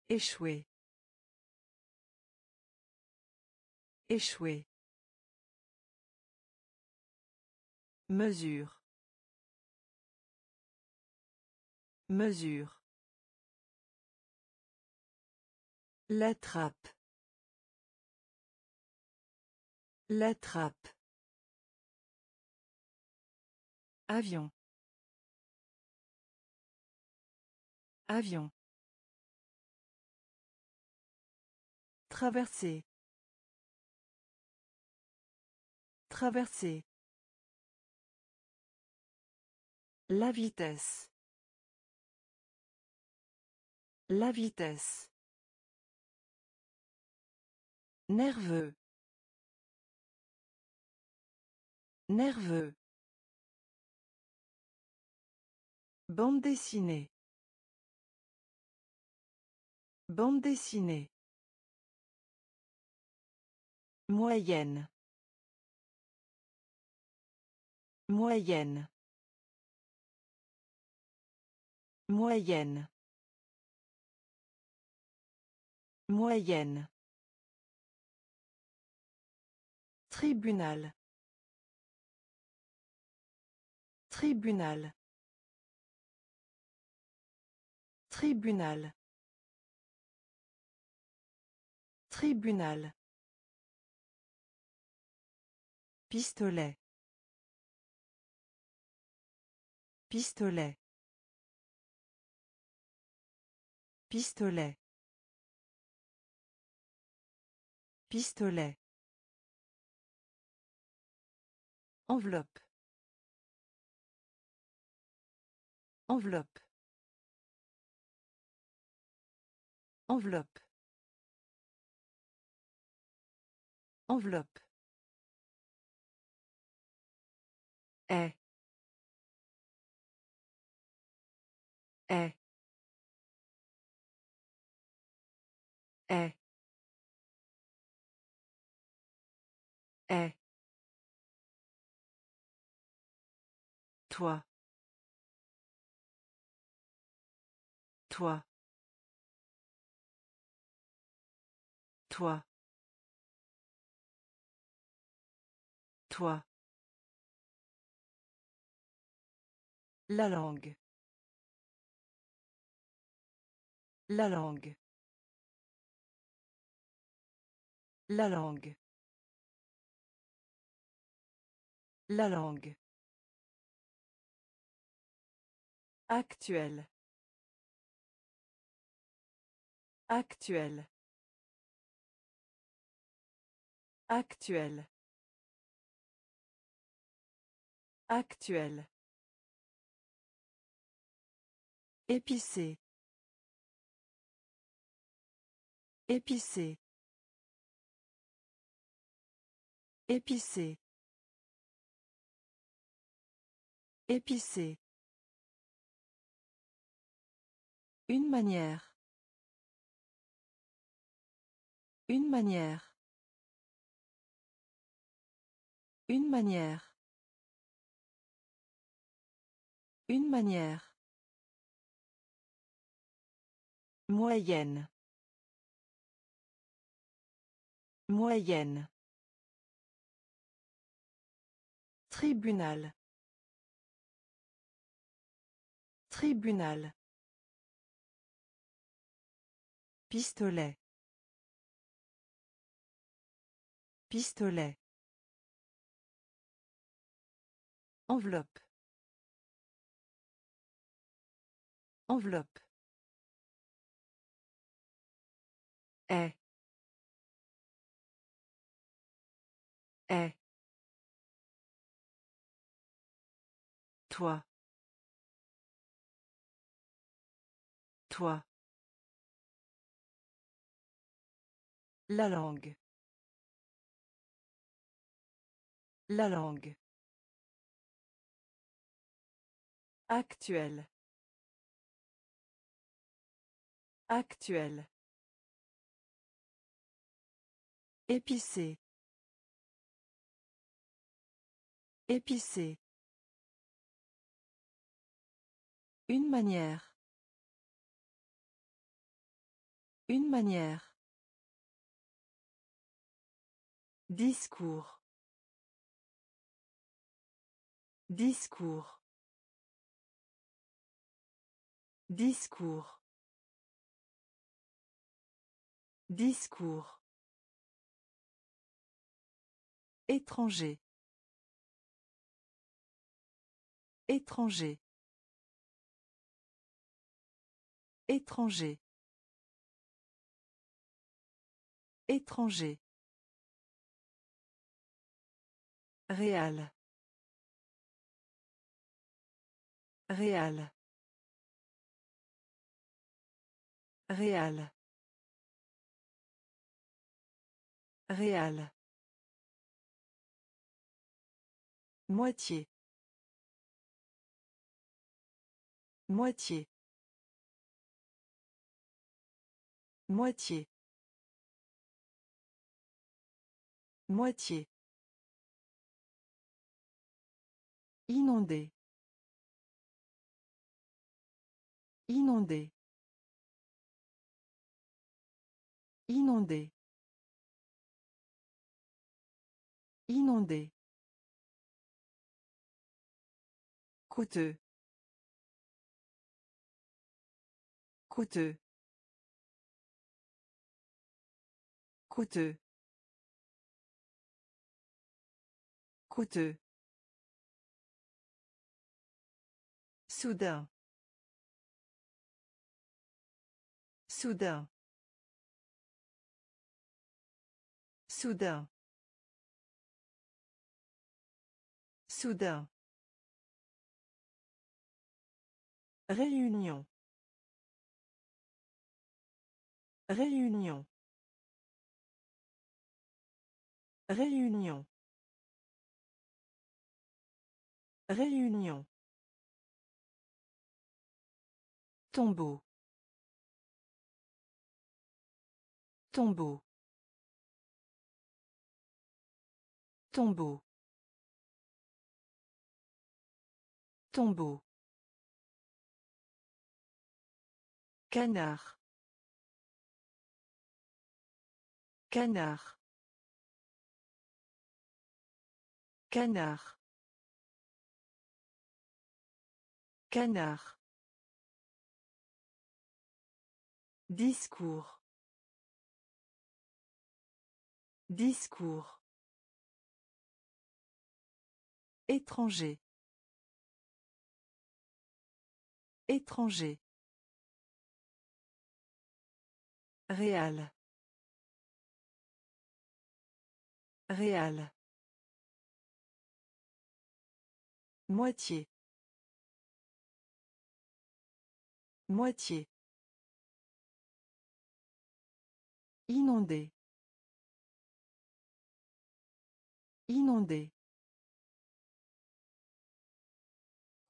Échouer. Échouer. Mesure. Mesure. La trappe. La trappe. Avion. Avion. Traverser. Traverser. La vitesse. La vitesse. Nerveux. Nerveux. Bande dessinée. Bande dessinée. Moyenne. Moyenne. Moyenne. Moyenne. Tribunal. Tribunal. Tribunal. Tribunal. Pistolet. Pistolet. Pistolet. Pistolet. Enveloppe. Enveloppe. Enveloppe. Enveloppe. est. Est. Est. Est. Toi. Toi toi toi La langue. La langue. La langue. La langue. Actuel. Actuel. Actuel. Actuel. Épicé. Épicé. Épicé. Épicé. Une manière. Une manière. Une manière. Une manière. Moyenne. Moyenne. Tribunal. Tribunal. Pistolet. Pistolet. Enveloppe. Enveloppe. est. Est. Toi. Toi. La langue. La langue Actuel. Actuel. Épicé. Épicé. Une manière. Une manière. Discours. Discours. Discours. Discours. Étranger. Étranger. Étranger. Étranger. Réal. Réal. Réal. Réal. Moitié. Moitié. Moitié. Moitié. Inondé. Inondé. Inondé. Inondé. Coûteux. Coûteux. Coûteux. Coûteux. Soudain. Soudain. Soudain. Soudain. Réunion. Réunion. Réunion. Réunion. Tombeau. Tombeau. Tombeau. Tombeau. Canard. Canard. Canard. Canard. Discours. Discours. Étranger. Étranger. Réal. Réal. Moitié. Moitié. Inondé. Inondé.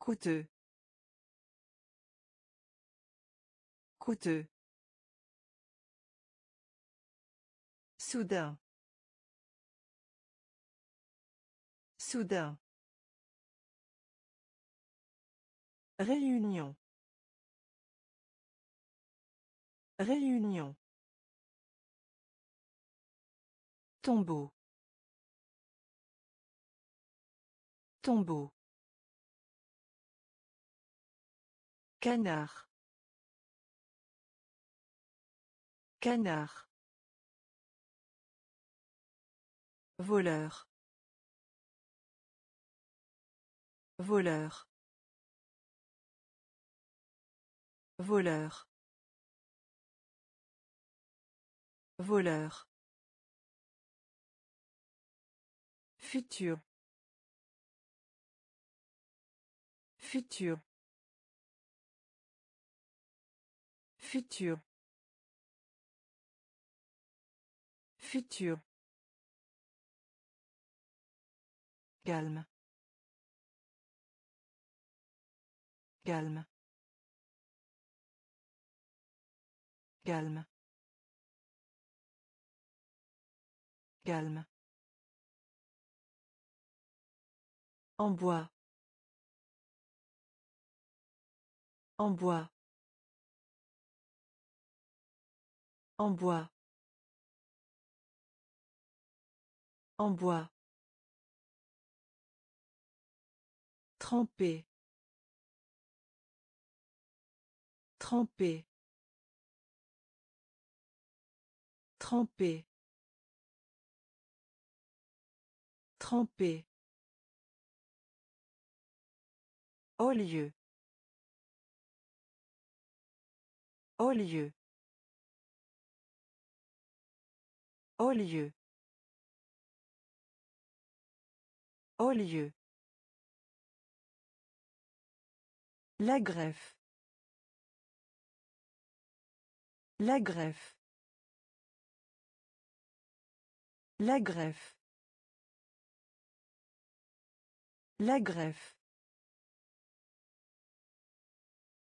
Coûteux. Soudain. Soudain. Réunion. Réunion. Tombeau. Tombeau. Canard. Canard. Voleur. Voleur. Voleur. Voleur. Futur. Futur. Futur. Futur. Calme. Calme. Calme. Calme. En bois. En bois. En bois. En bois. Tremper. Tremper. Tremper. Tremper. Au lieu. Au lieu. Au lieu. Au lieu. La greffe. La greffe. La greffe. La greffe.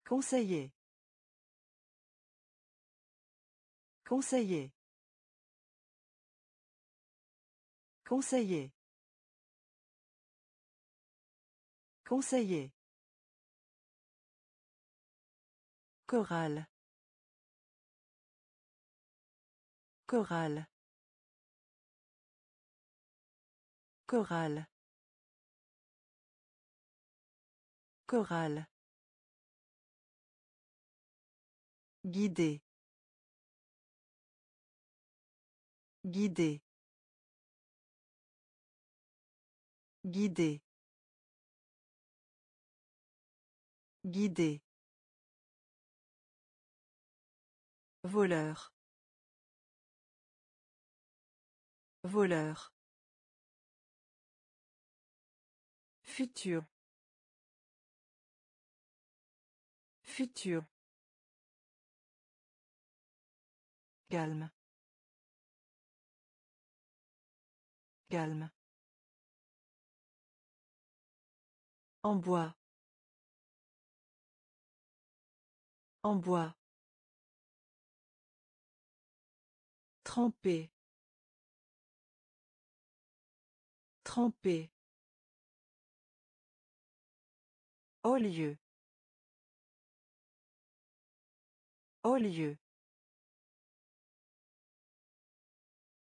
Conseiller. Conseiller. Conseiller. Conseiller. Chorale. Chorale. Chorale. Chorale. Guider. Guider. Guider. Guider. Voleur. Voleur. Futur. Futur. Calme. Calme. En bois. En bois. Tremper. Tremper. Au lieu. Au lieu.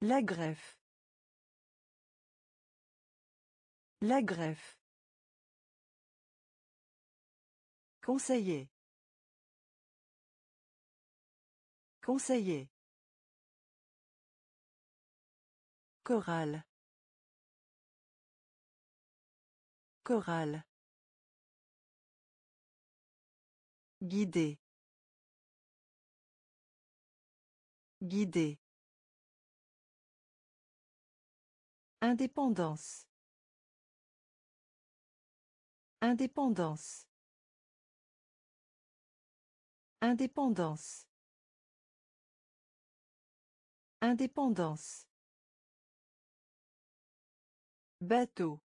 La greffe. La greffe. Conseiller. Conseiller. Chorale. Chorale. Guider. Guider. Indépendance. Indépendance. Indépendance. Indépendance. Bateau.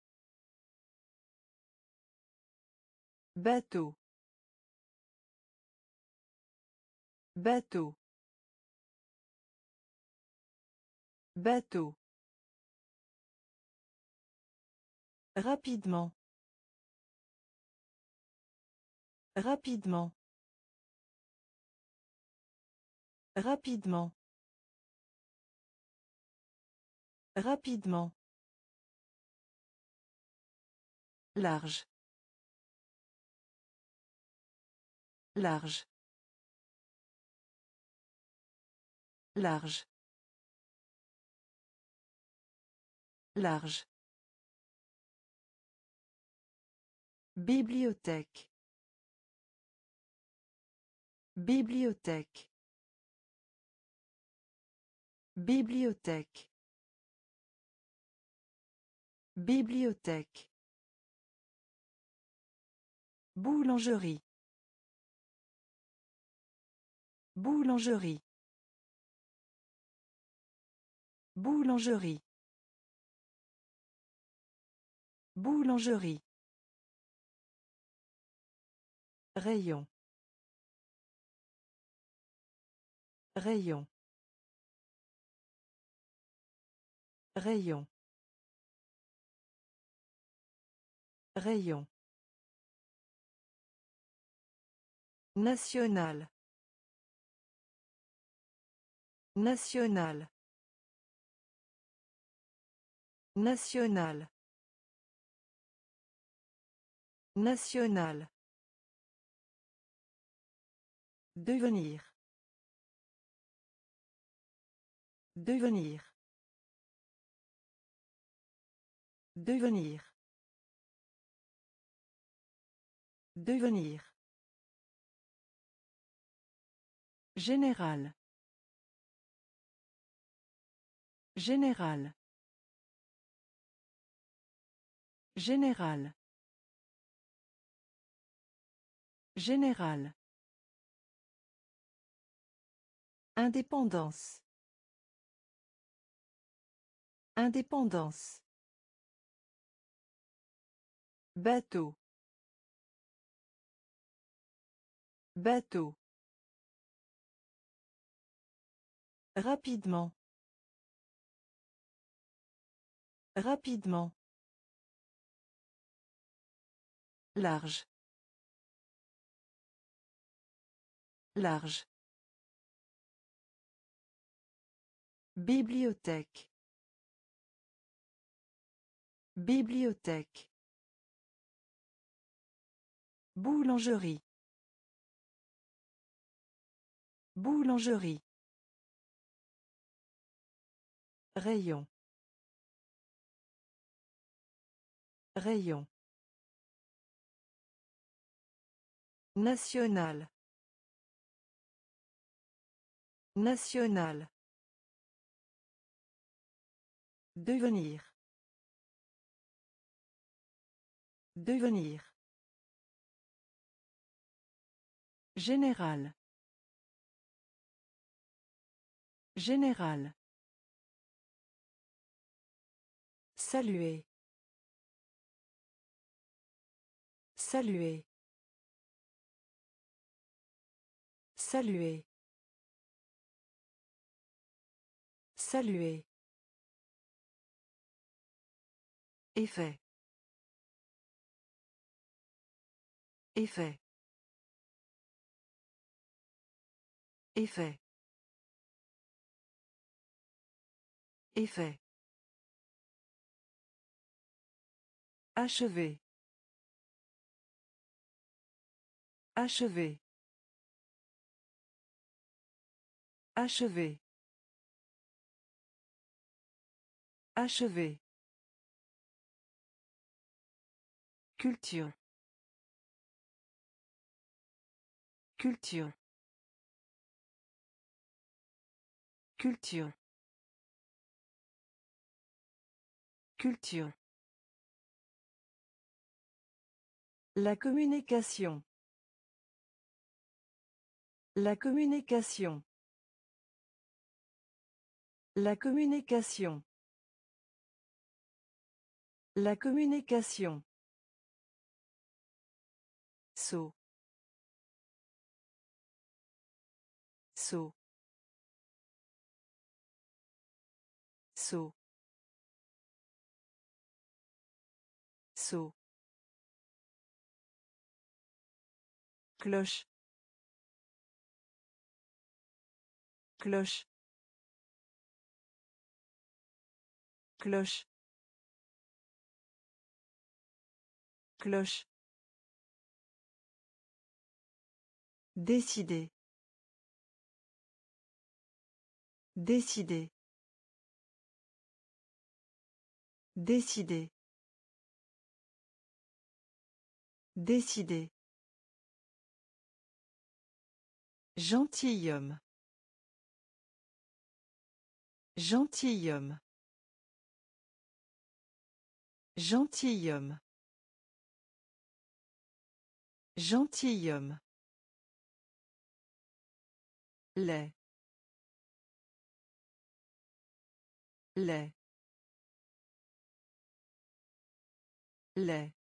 Bateau. Bateau. Bateau. Rapidement. Rapidement. Rapidement. Rapidement. Large. Large. Large. Large. Bibliothèque. Bibliothèque. Bibliothèque. Bibliothèque. Boulangerie. Boulangerie. Boulangerie. Boulangerie. Rayon. Rayon. Rayon. Rayon. National. National. National. National. Devenir. Devenir. Devenir. Devenir. Général. Général. Général. Général. Indépendance. Indépendance. Bateau. Bateau. Rapidement. Rapidement. Large. Large. Bibliothèque. Bibliothèque. Boulangerie. Boulangerie. Rayon. Rayon. National. National. Devenir. Devenir. Général. Général. Saluer. Saluer. Saluer. Saluer. Effet. Effet. Effet. Effet. Achever. Achever. Achever. Achever. Culture. Culture. Culture. Culture. La communication. La communication. La communication. La communication. Saut. Saut. Cloche. Cloche. Cloche. Cloche. Décider. Décider. Décider. Décider. Gentilhomme. Gentilhomme. Gentilhomme. Gentilhomme. lait lait lait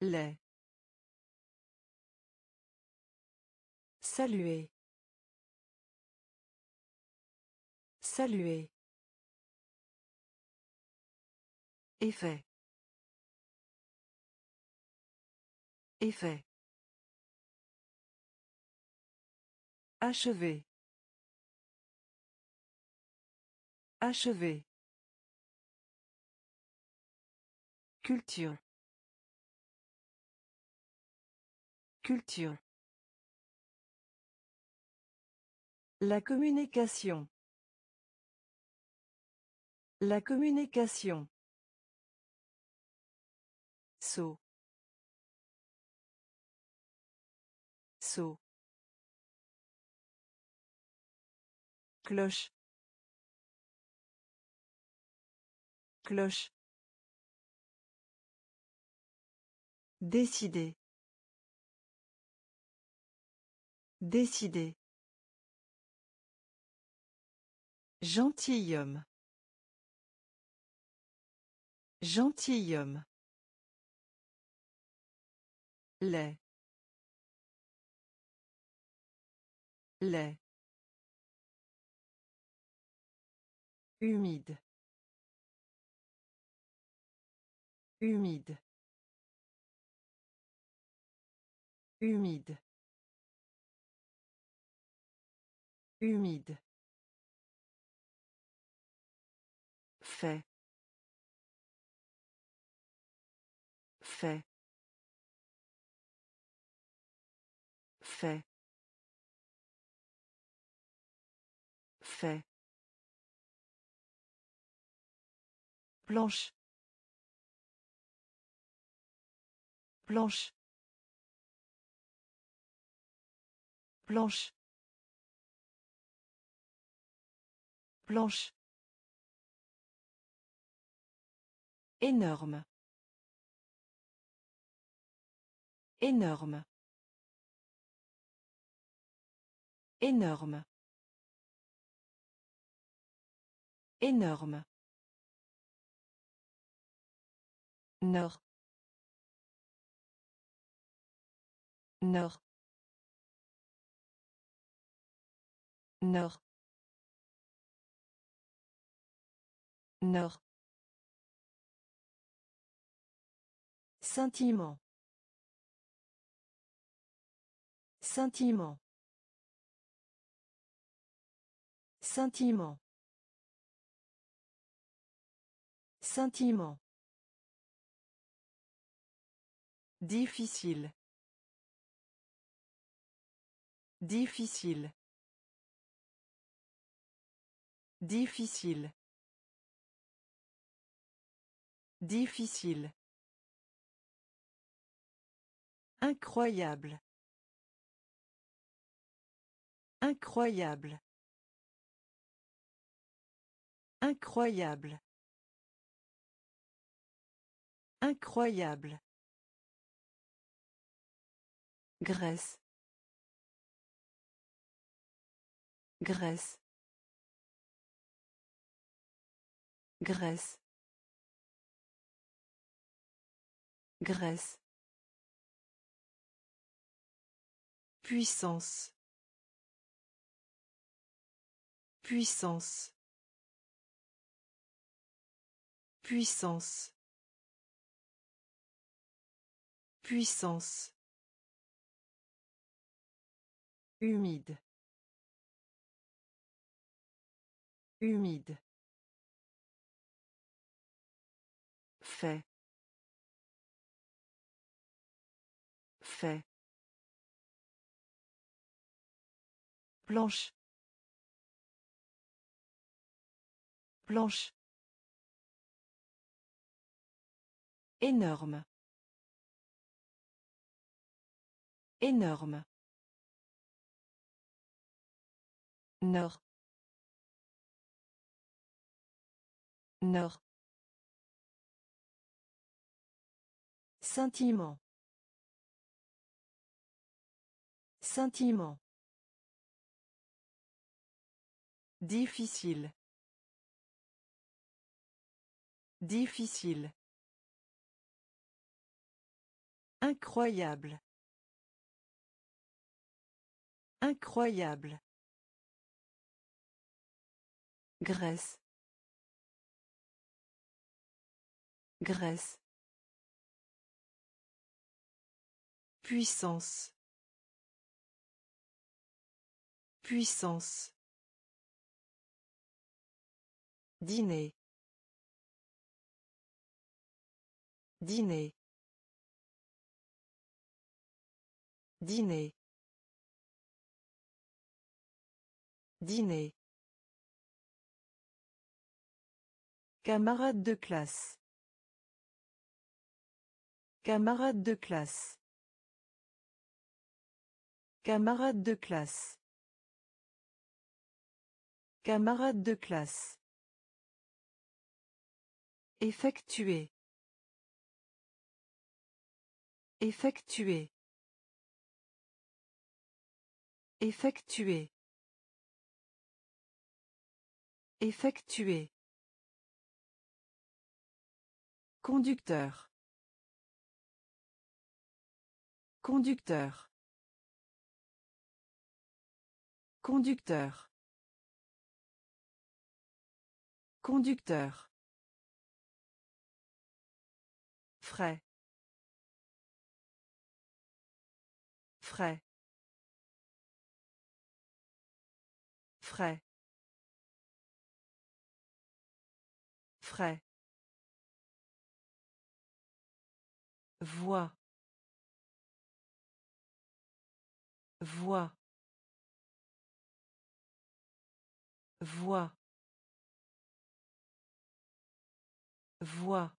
lait Saluer. Saluer. Effet. Effet. Achever. Achever. Culture. Culture. La communication. La communication. Saut. Saut. Cloche. Cloche. Décider. Décider. Gentilhomme. Gentilhomme. lait lait humide humide humide. Humide. Fait. Fait. Fait. Fait. Planche. Planche. Planche. Planche. Énorme. Énorme. Énorme. Énorme. Nord. Nord. Nord. Nord. Sentiment. Sentiment. Sentiment. Sentiment. Difficile. Difficile. Difficile. Difficile. Incroyable. Incroyable. Incroyable. Incroyable. Graisse. Graisse. Graisse. Graisse. Puissance. Puissance. Puissance. Puissance. Humide. Humide. Fait. Fait. Planche. Planche. Énorme. Énorme. Nord. Nord. Sentiment. Sentiment. Difficile. Difficile. Incroyable. Incroyable. Graisse. Graisse. Puissance. Puissance. Dîner. Dîner. Dîner. Dîner. Camarade de classe. Camarade de classe. Camarade de classe. Camarade de classe. Effectuer. Effectuer. Effectuer. Effectuer. Conducteur. Conducteur. Conducteur. Conducteur. Frais. Frais. Frais. Frais. Voix. Voix. Voix. Voix.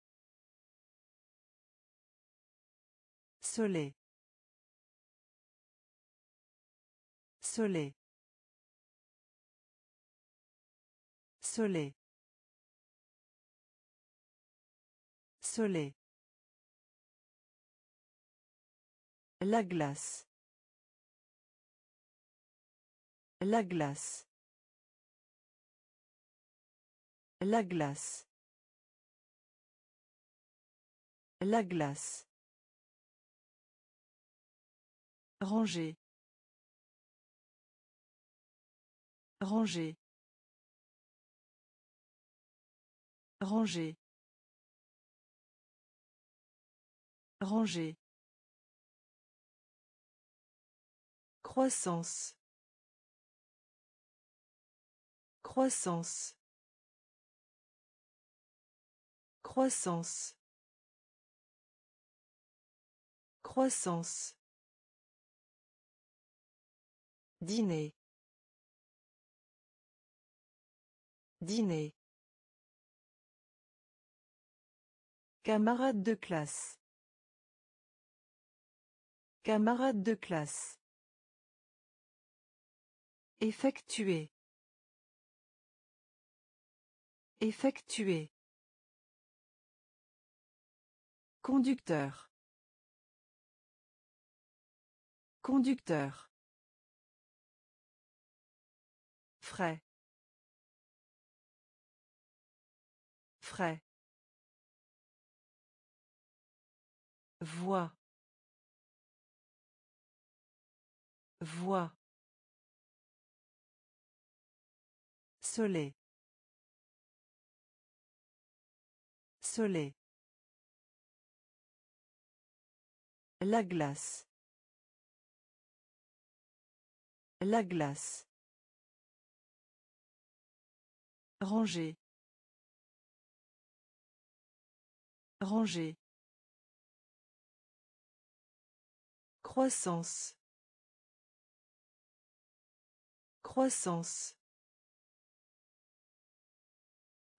Soleil. Soleil. Soleil. Soleil. La glace. La glace. La glace. La glace. Ranger. Ranger. Ranger. Ranger. Croissance. Croissance. Croissance. Croissance. Dîner. Dîner. Camarade de classe. Camarade de classe. Effectuer. Effectuer. Conducteur. Conducteur. Frais. Frais. Voix. Voix. Soleil. Soleil. La glace. La glace. Ranger. Ranger. Croissance. Croissance.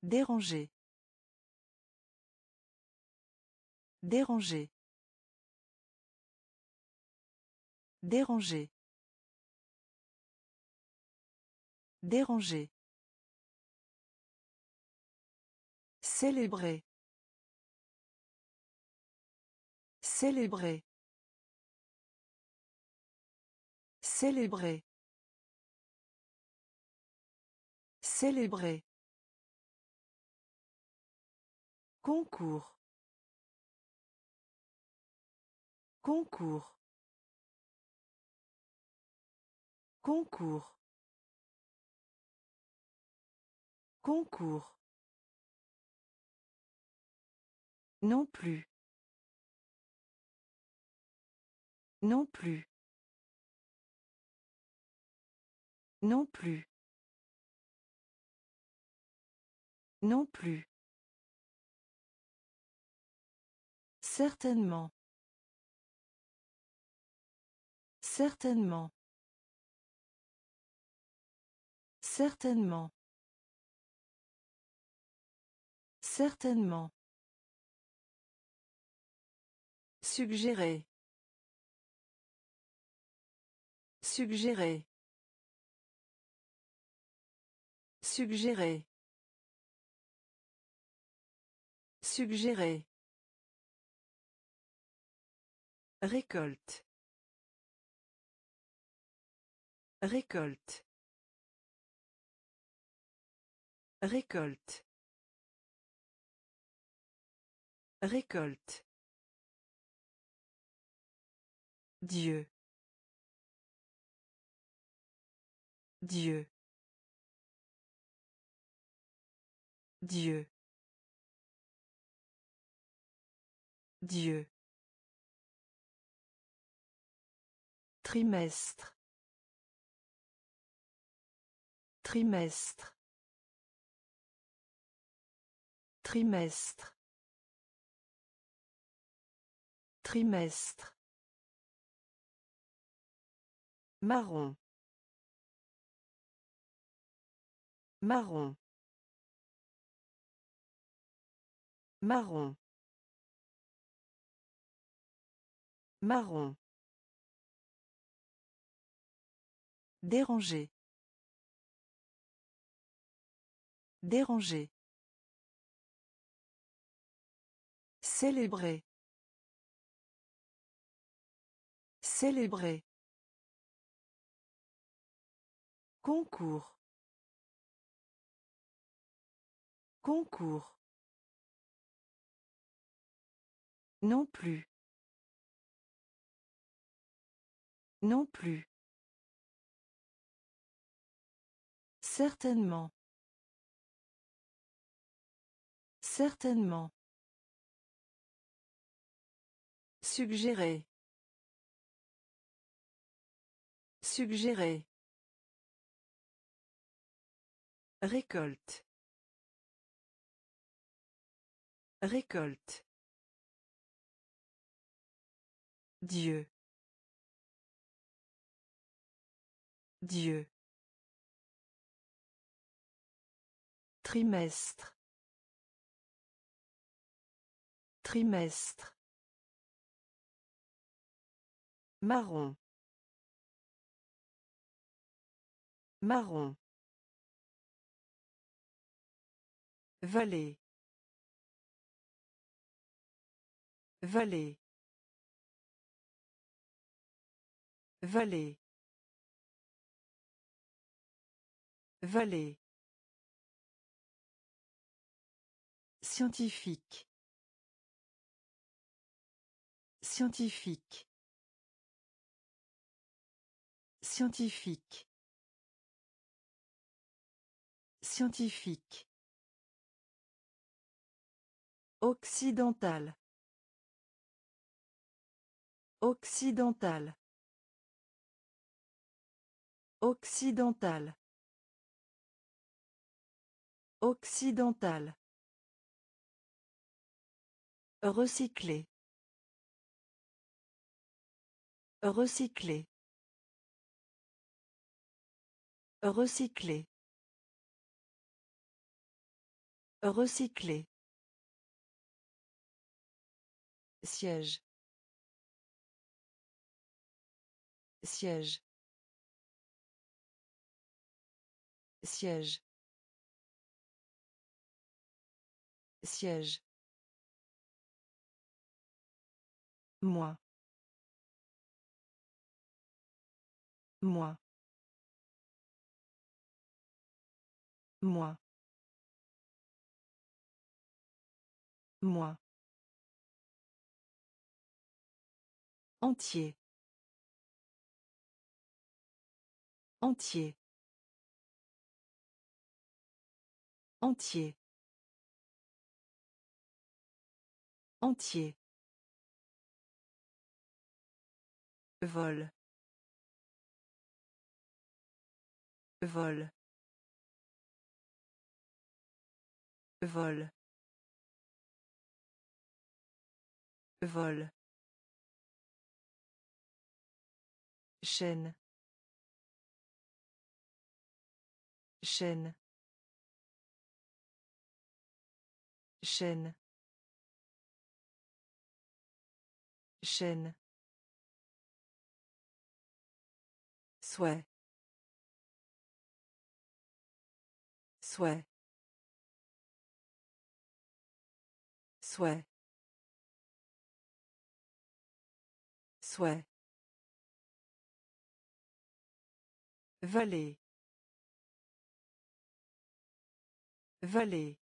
Déranger. Déranger. Déranger. Déranger. Célébrer. Célébrer. Célébrer. Célébrer. Concours. Concours. Concours. Concours. Non plus. Non plus. Non plus. Non plus. Certainement. Certainement. Certainement. Certainement. Suggérer. Suggérer. Suggérer. Suggérer. Récolte. Récolte. Récolte. Récolte. Dieu. Dieu. Dieu. Dieu. Trimestre. Trimestre. Trimestre. Trimestre. Marron. Marron. Marron. Marron. Déranger. Déranger. Célébrer. Célébrer. Concours. Concours. Non plus. Non plus. Certainement. Certainement. Suggérer. Suggérer. Récolte. Récolte. Dieu. Dieu. Trimestre. Trimestre. Marron. Marron. Vallée. Vallée. Vallée. Vallée. Scientifique. Scientifique. Scientifique. Scientifique. Occidental. Occidental. Occidental. Occidental. Recycler. Recycler. Recycler. Recycler. Siège. Siège. Siège. Siège. Moi. Moi. Moi. Moi. Entier. Entier. Entier. Entier. Vol. Vol. Vol. Vol. Chaîne. chaîne chaîne chaîne Souhait. Souhait. Souhait. Souhait. Vallée. Vallée.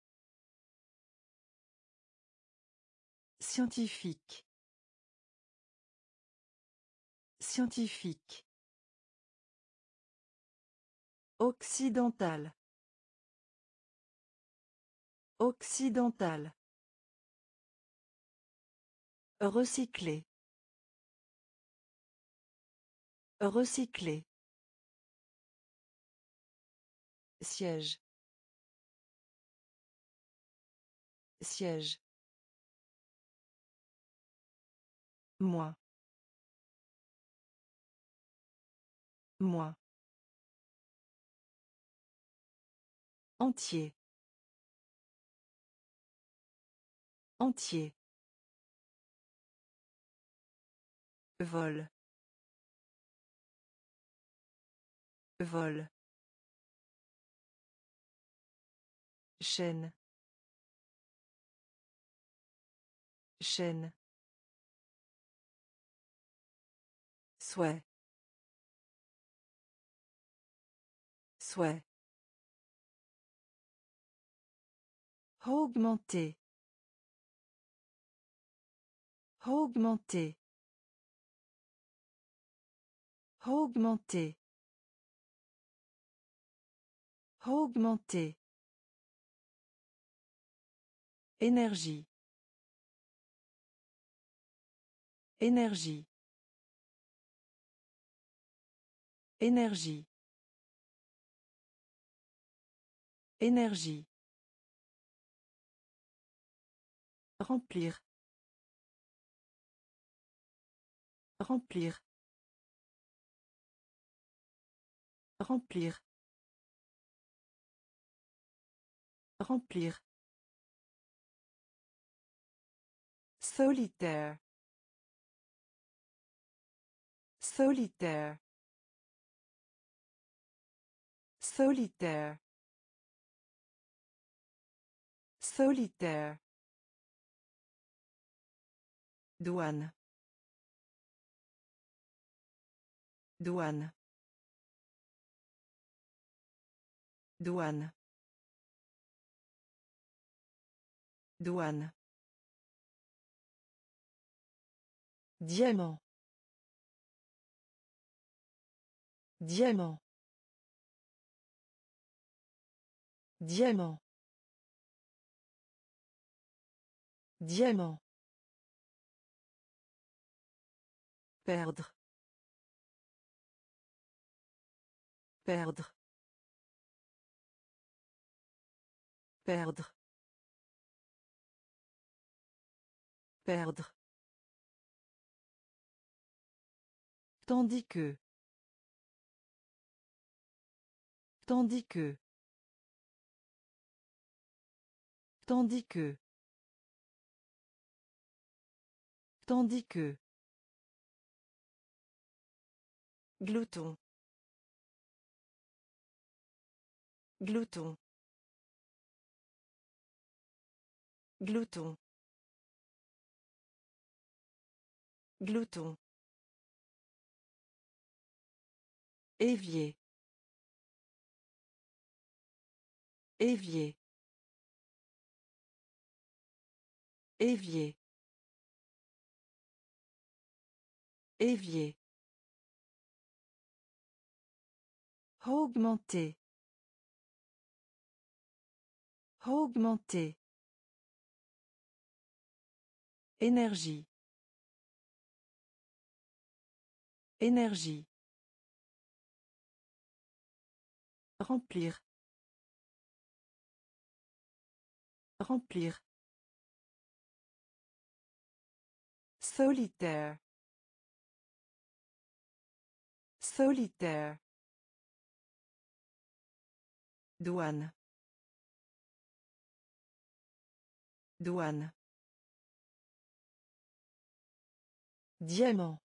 Scientifique. Scientifique. Occidental. Occidental. Recycler. Recycler. Siège. Siège. Moi. Moi. Entier. Entier. Vol. Vol. Chaîne. Chaîne. Souhait. Souhait. Augmenter. Augmenter. Augmenter. Augmenter. Énergie. Énergie. Énergie. Énergie. Remplir. Remplir. Remplir. Remplir. Solitaire. Solitaire. Solitaire. Solitaire. Douane. Douane. Douane. Douane. Diamant. Diamant. Diamant. Diamant. Perdre. Perdre. Perdre. Perdre. Tandis que. Tandis que. Tandis que. Tandis que. Glouton. Glouton. Glouton. Glouton. Évier. Évier. Évier. Évier. Augmenter. Augmenter. Énergie. Énergie. Remplir. Remplir. Solitaire. Solitaire. Douane. Douane. Diamant.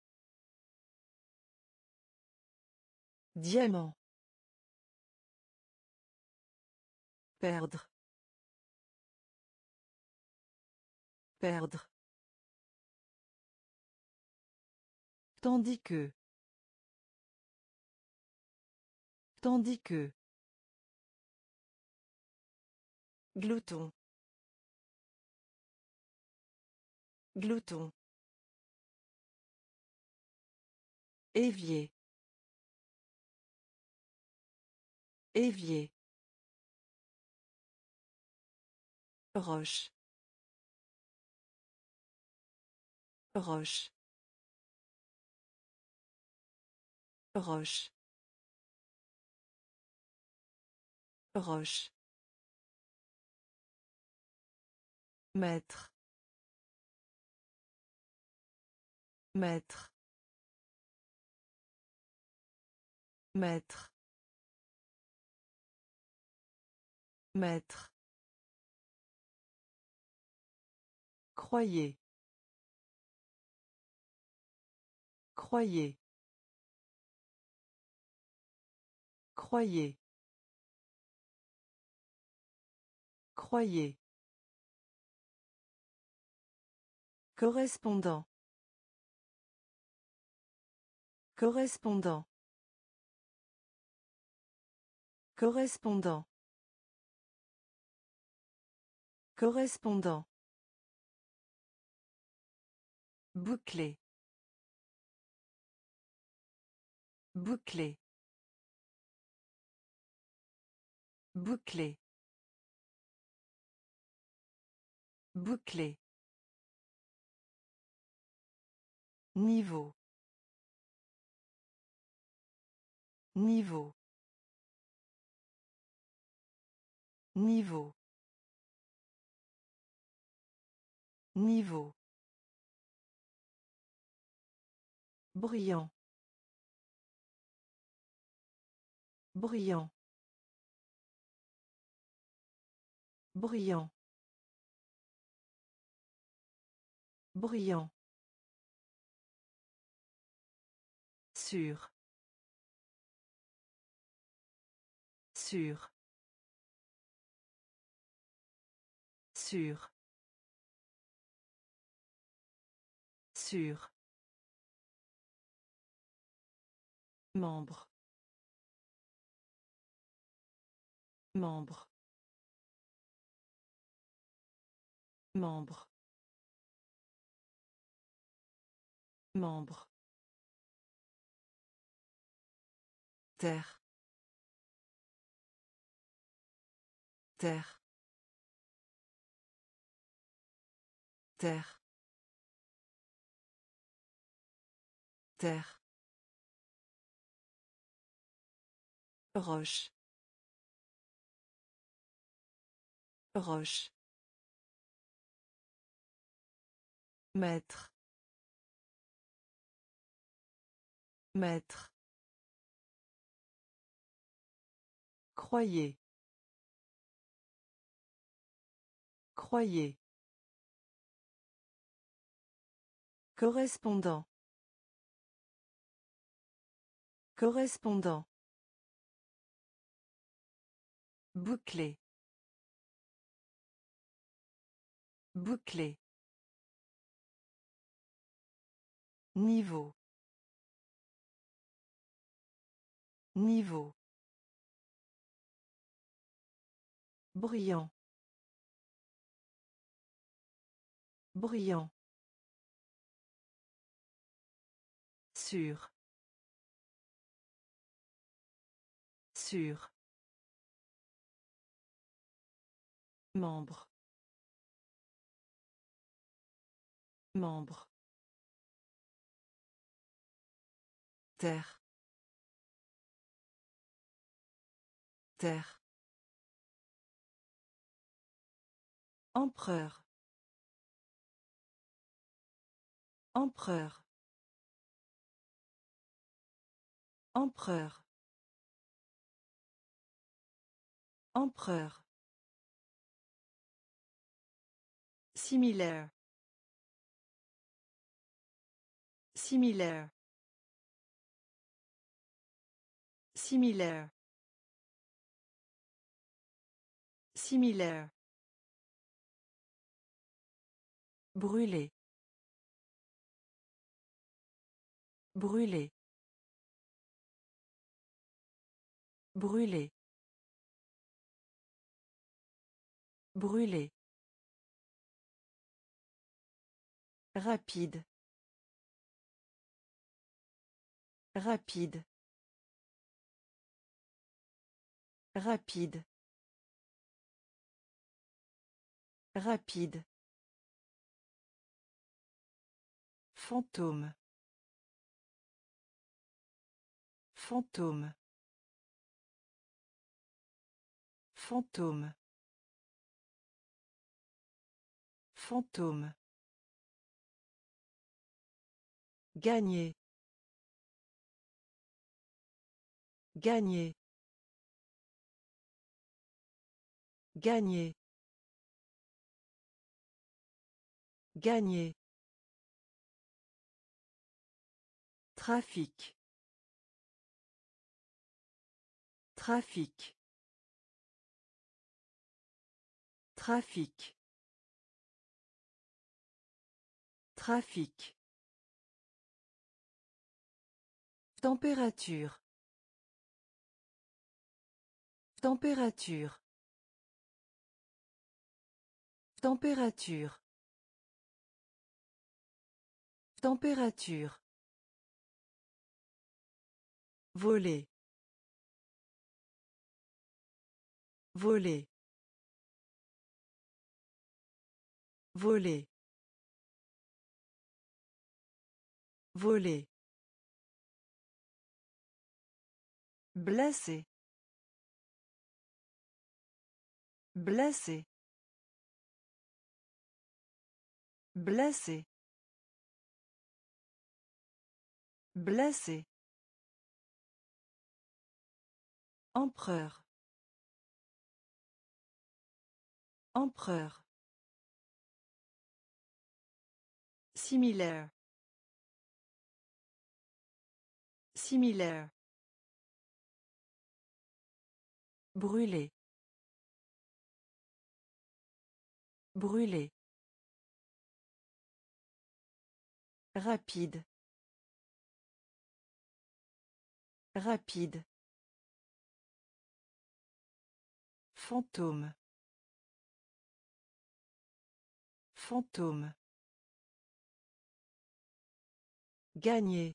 Diamant. Perdre. Perdre. Tandis que. Tandis que. Glouton. Glouton. Évier. Évier. Roche. Roche. Roche. Roche. Maître. Maître. Maître. Maître. Croyez. Croyez. Croyez. Croyez. Correspondant. Correspondant. Correspondant. Correspondant. Bouclé. Bouclé. Bouclé. Bouclé. Niveau. Niveau. Niveau. Niveau. Brillant. Brillant. Brillant. Brillant. Sûr. Sûr. Sûr. Sûr. Membre. Membre. Membre. Membre. Terre. Terre. Terre. Terre. Roche. Roche. Maître. Maître. Croyez. Croyez. Correspondant. Correspondant. Bouclé. Bouclé. Niveau. Niveau. Brillant. Brillant. Sûr. Sûr. Membre. Membre. Terre. Terre. Empereur. Empereur. Empereur. Empereur. Similaire. Similaire. Similaire. Similaire. Brûler. Brûler. Brûler. Brûler. Rapide. Rapide. Rapide. Rapide. Fantôme. Fantôme. Fantôme. Fantôme. Gagner. Gagner. Gagner. Gagner. Trafic. Trafic. Trafic. Trafic. Température. Température. Température. Température. Voler. Voler. Voler. Voler. Blessé. Blessé. Blessé. Blessé. Empereur. Empereur. Similaire. Similaire. Brûler. Brûler. Rapide. Rapide. Fantôme. Fantôme. Gagner.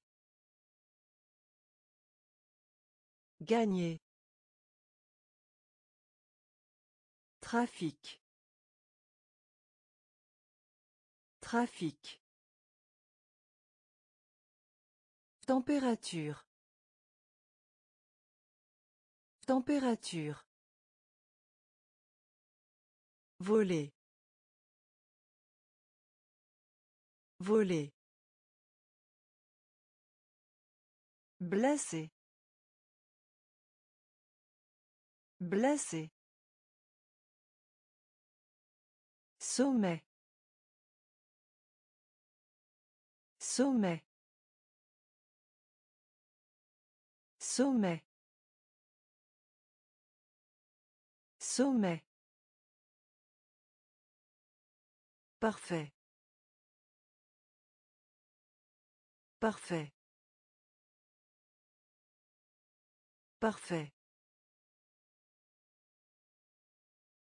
Gagner. Trafic. Trafic. Température. Température. Voler. Voler. Blessé. Blessé. Sommet. Sommet. Sommet. Sommet. Parfait. Parfait. Parfait.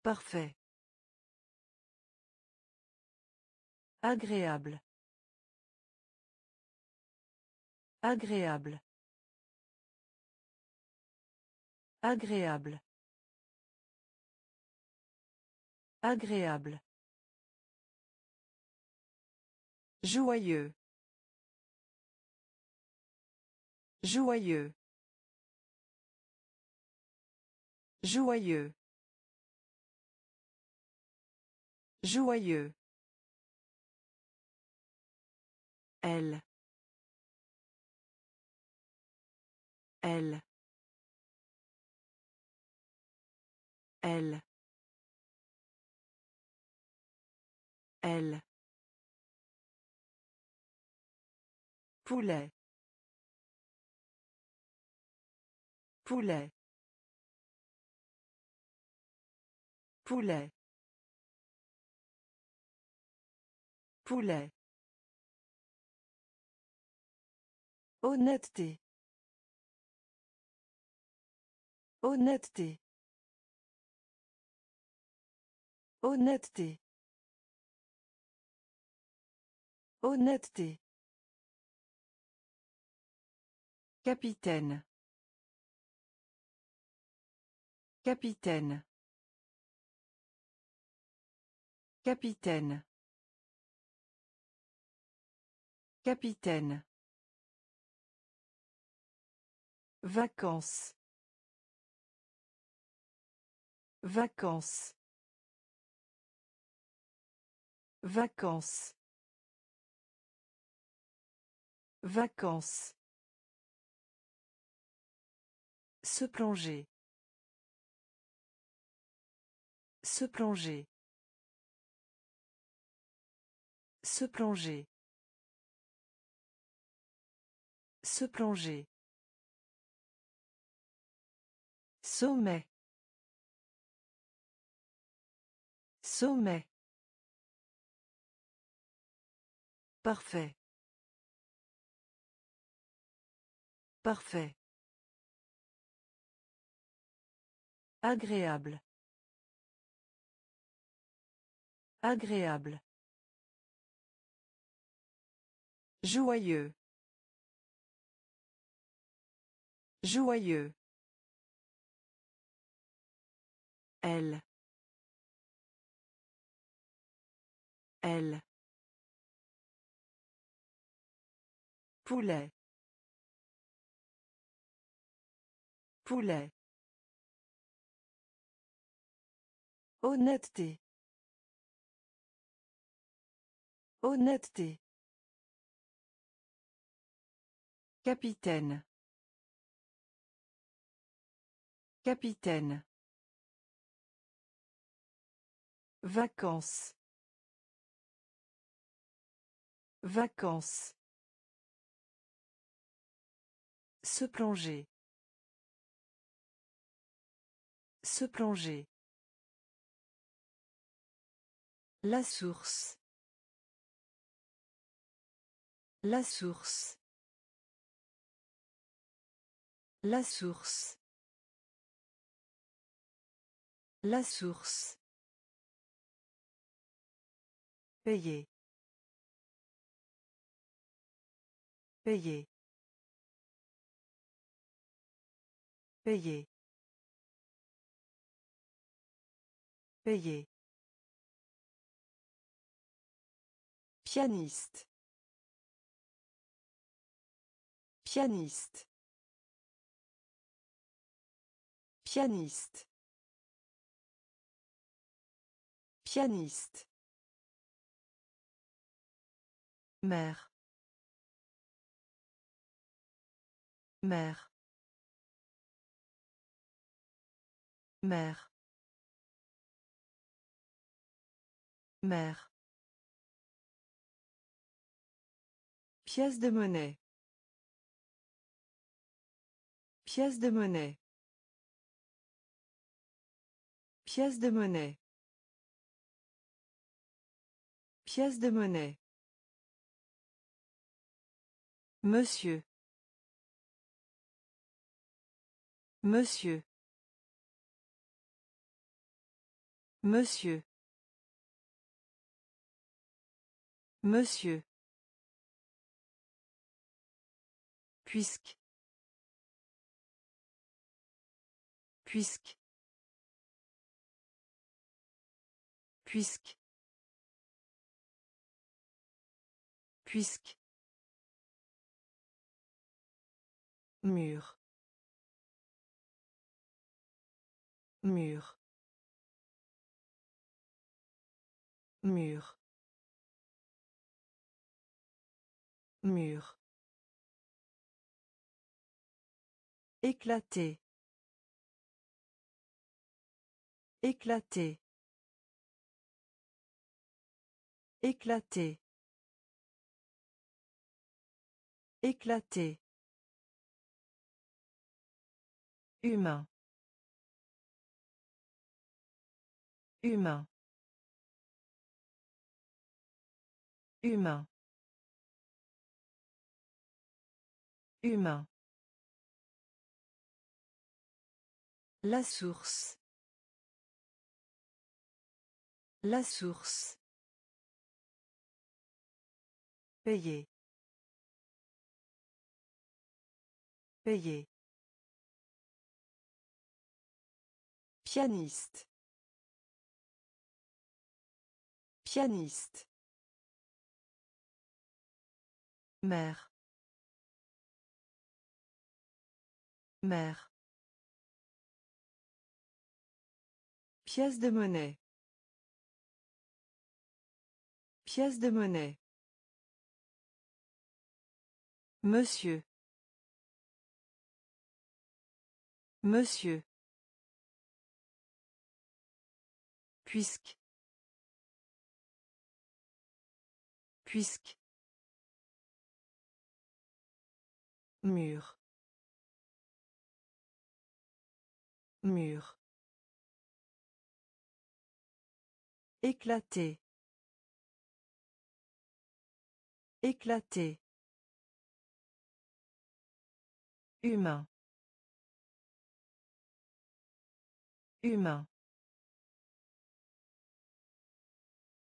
Parfait. Agréable. Agréable. Agréable. Agréable. Joyeux. Joyeux. Joyeux. Joyeux. Elle. Elle. Elle. Elle. Poulet. Poulet. Poulet. Poulet. Honnêteté. Honnêteté. Honnêteté. Honnêteté. Capitaine. Capitaine. Capitaine. Capitaine. Vacances. Vacances. Vacances. Vacances. Se plonger. Se plonger. Se plonger. Se plonger. Sommet. Sommet. Parfait. Parfait. Agréable. Agréable. Joyeux. Joyeux. Elle. Elle. Poulet. Poulet. Honnêteté. Honnêteté. Capitaine. Capitaine. Vacances. Vacances. Se plonger. Se plonger. La source. La source. La source. La source. Payer. Payer. Payer. Payer. Pianiste. Pianiste. Pianiste. Pianiste. Mère. Mère. Mère. Mère. Pièce de monnaie. Pièce de monnaie. Pièce de monnaie. Pièce de monnaie. Monsieur. Monsieur. Monsieur. Monsieur. Puisque. Puisque. Puisque. Puisque. Mur. Mur. Mur. Mur. Éclater. Éclater. Éclater. Éclater. Humain. Humain. Humain. Humain. La source. La source. Payer. Payer. Pianiste. Pianiste. Mère. Mère. Pièce de monnaie. Pièce de monnaie. Monsieur. Monsieur. Puisque. Puisque. Mur. Mur. Éclater. Éclater. Humain. Humain.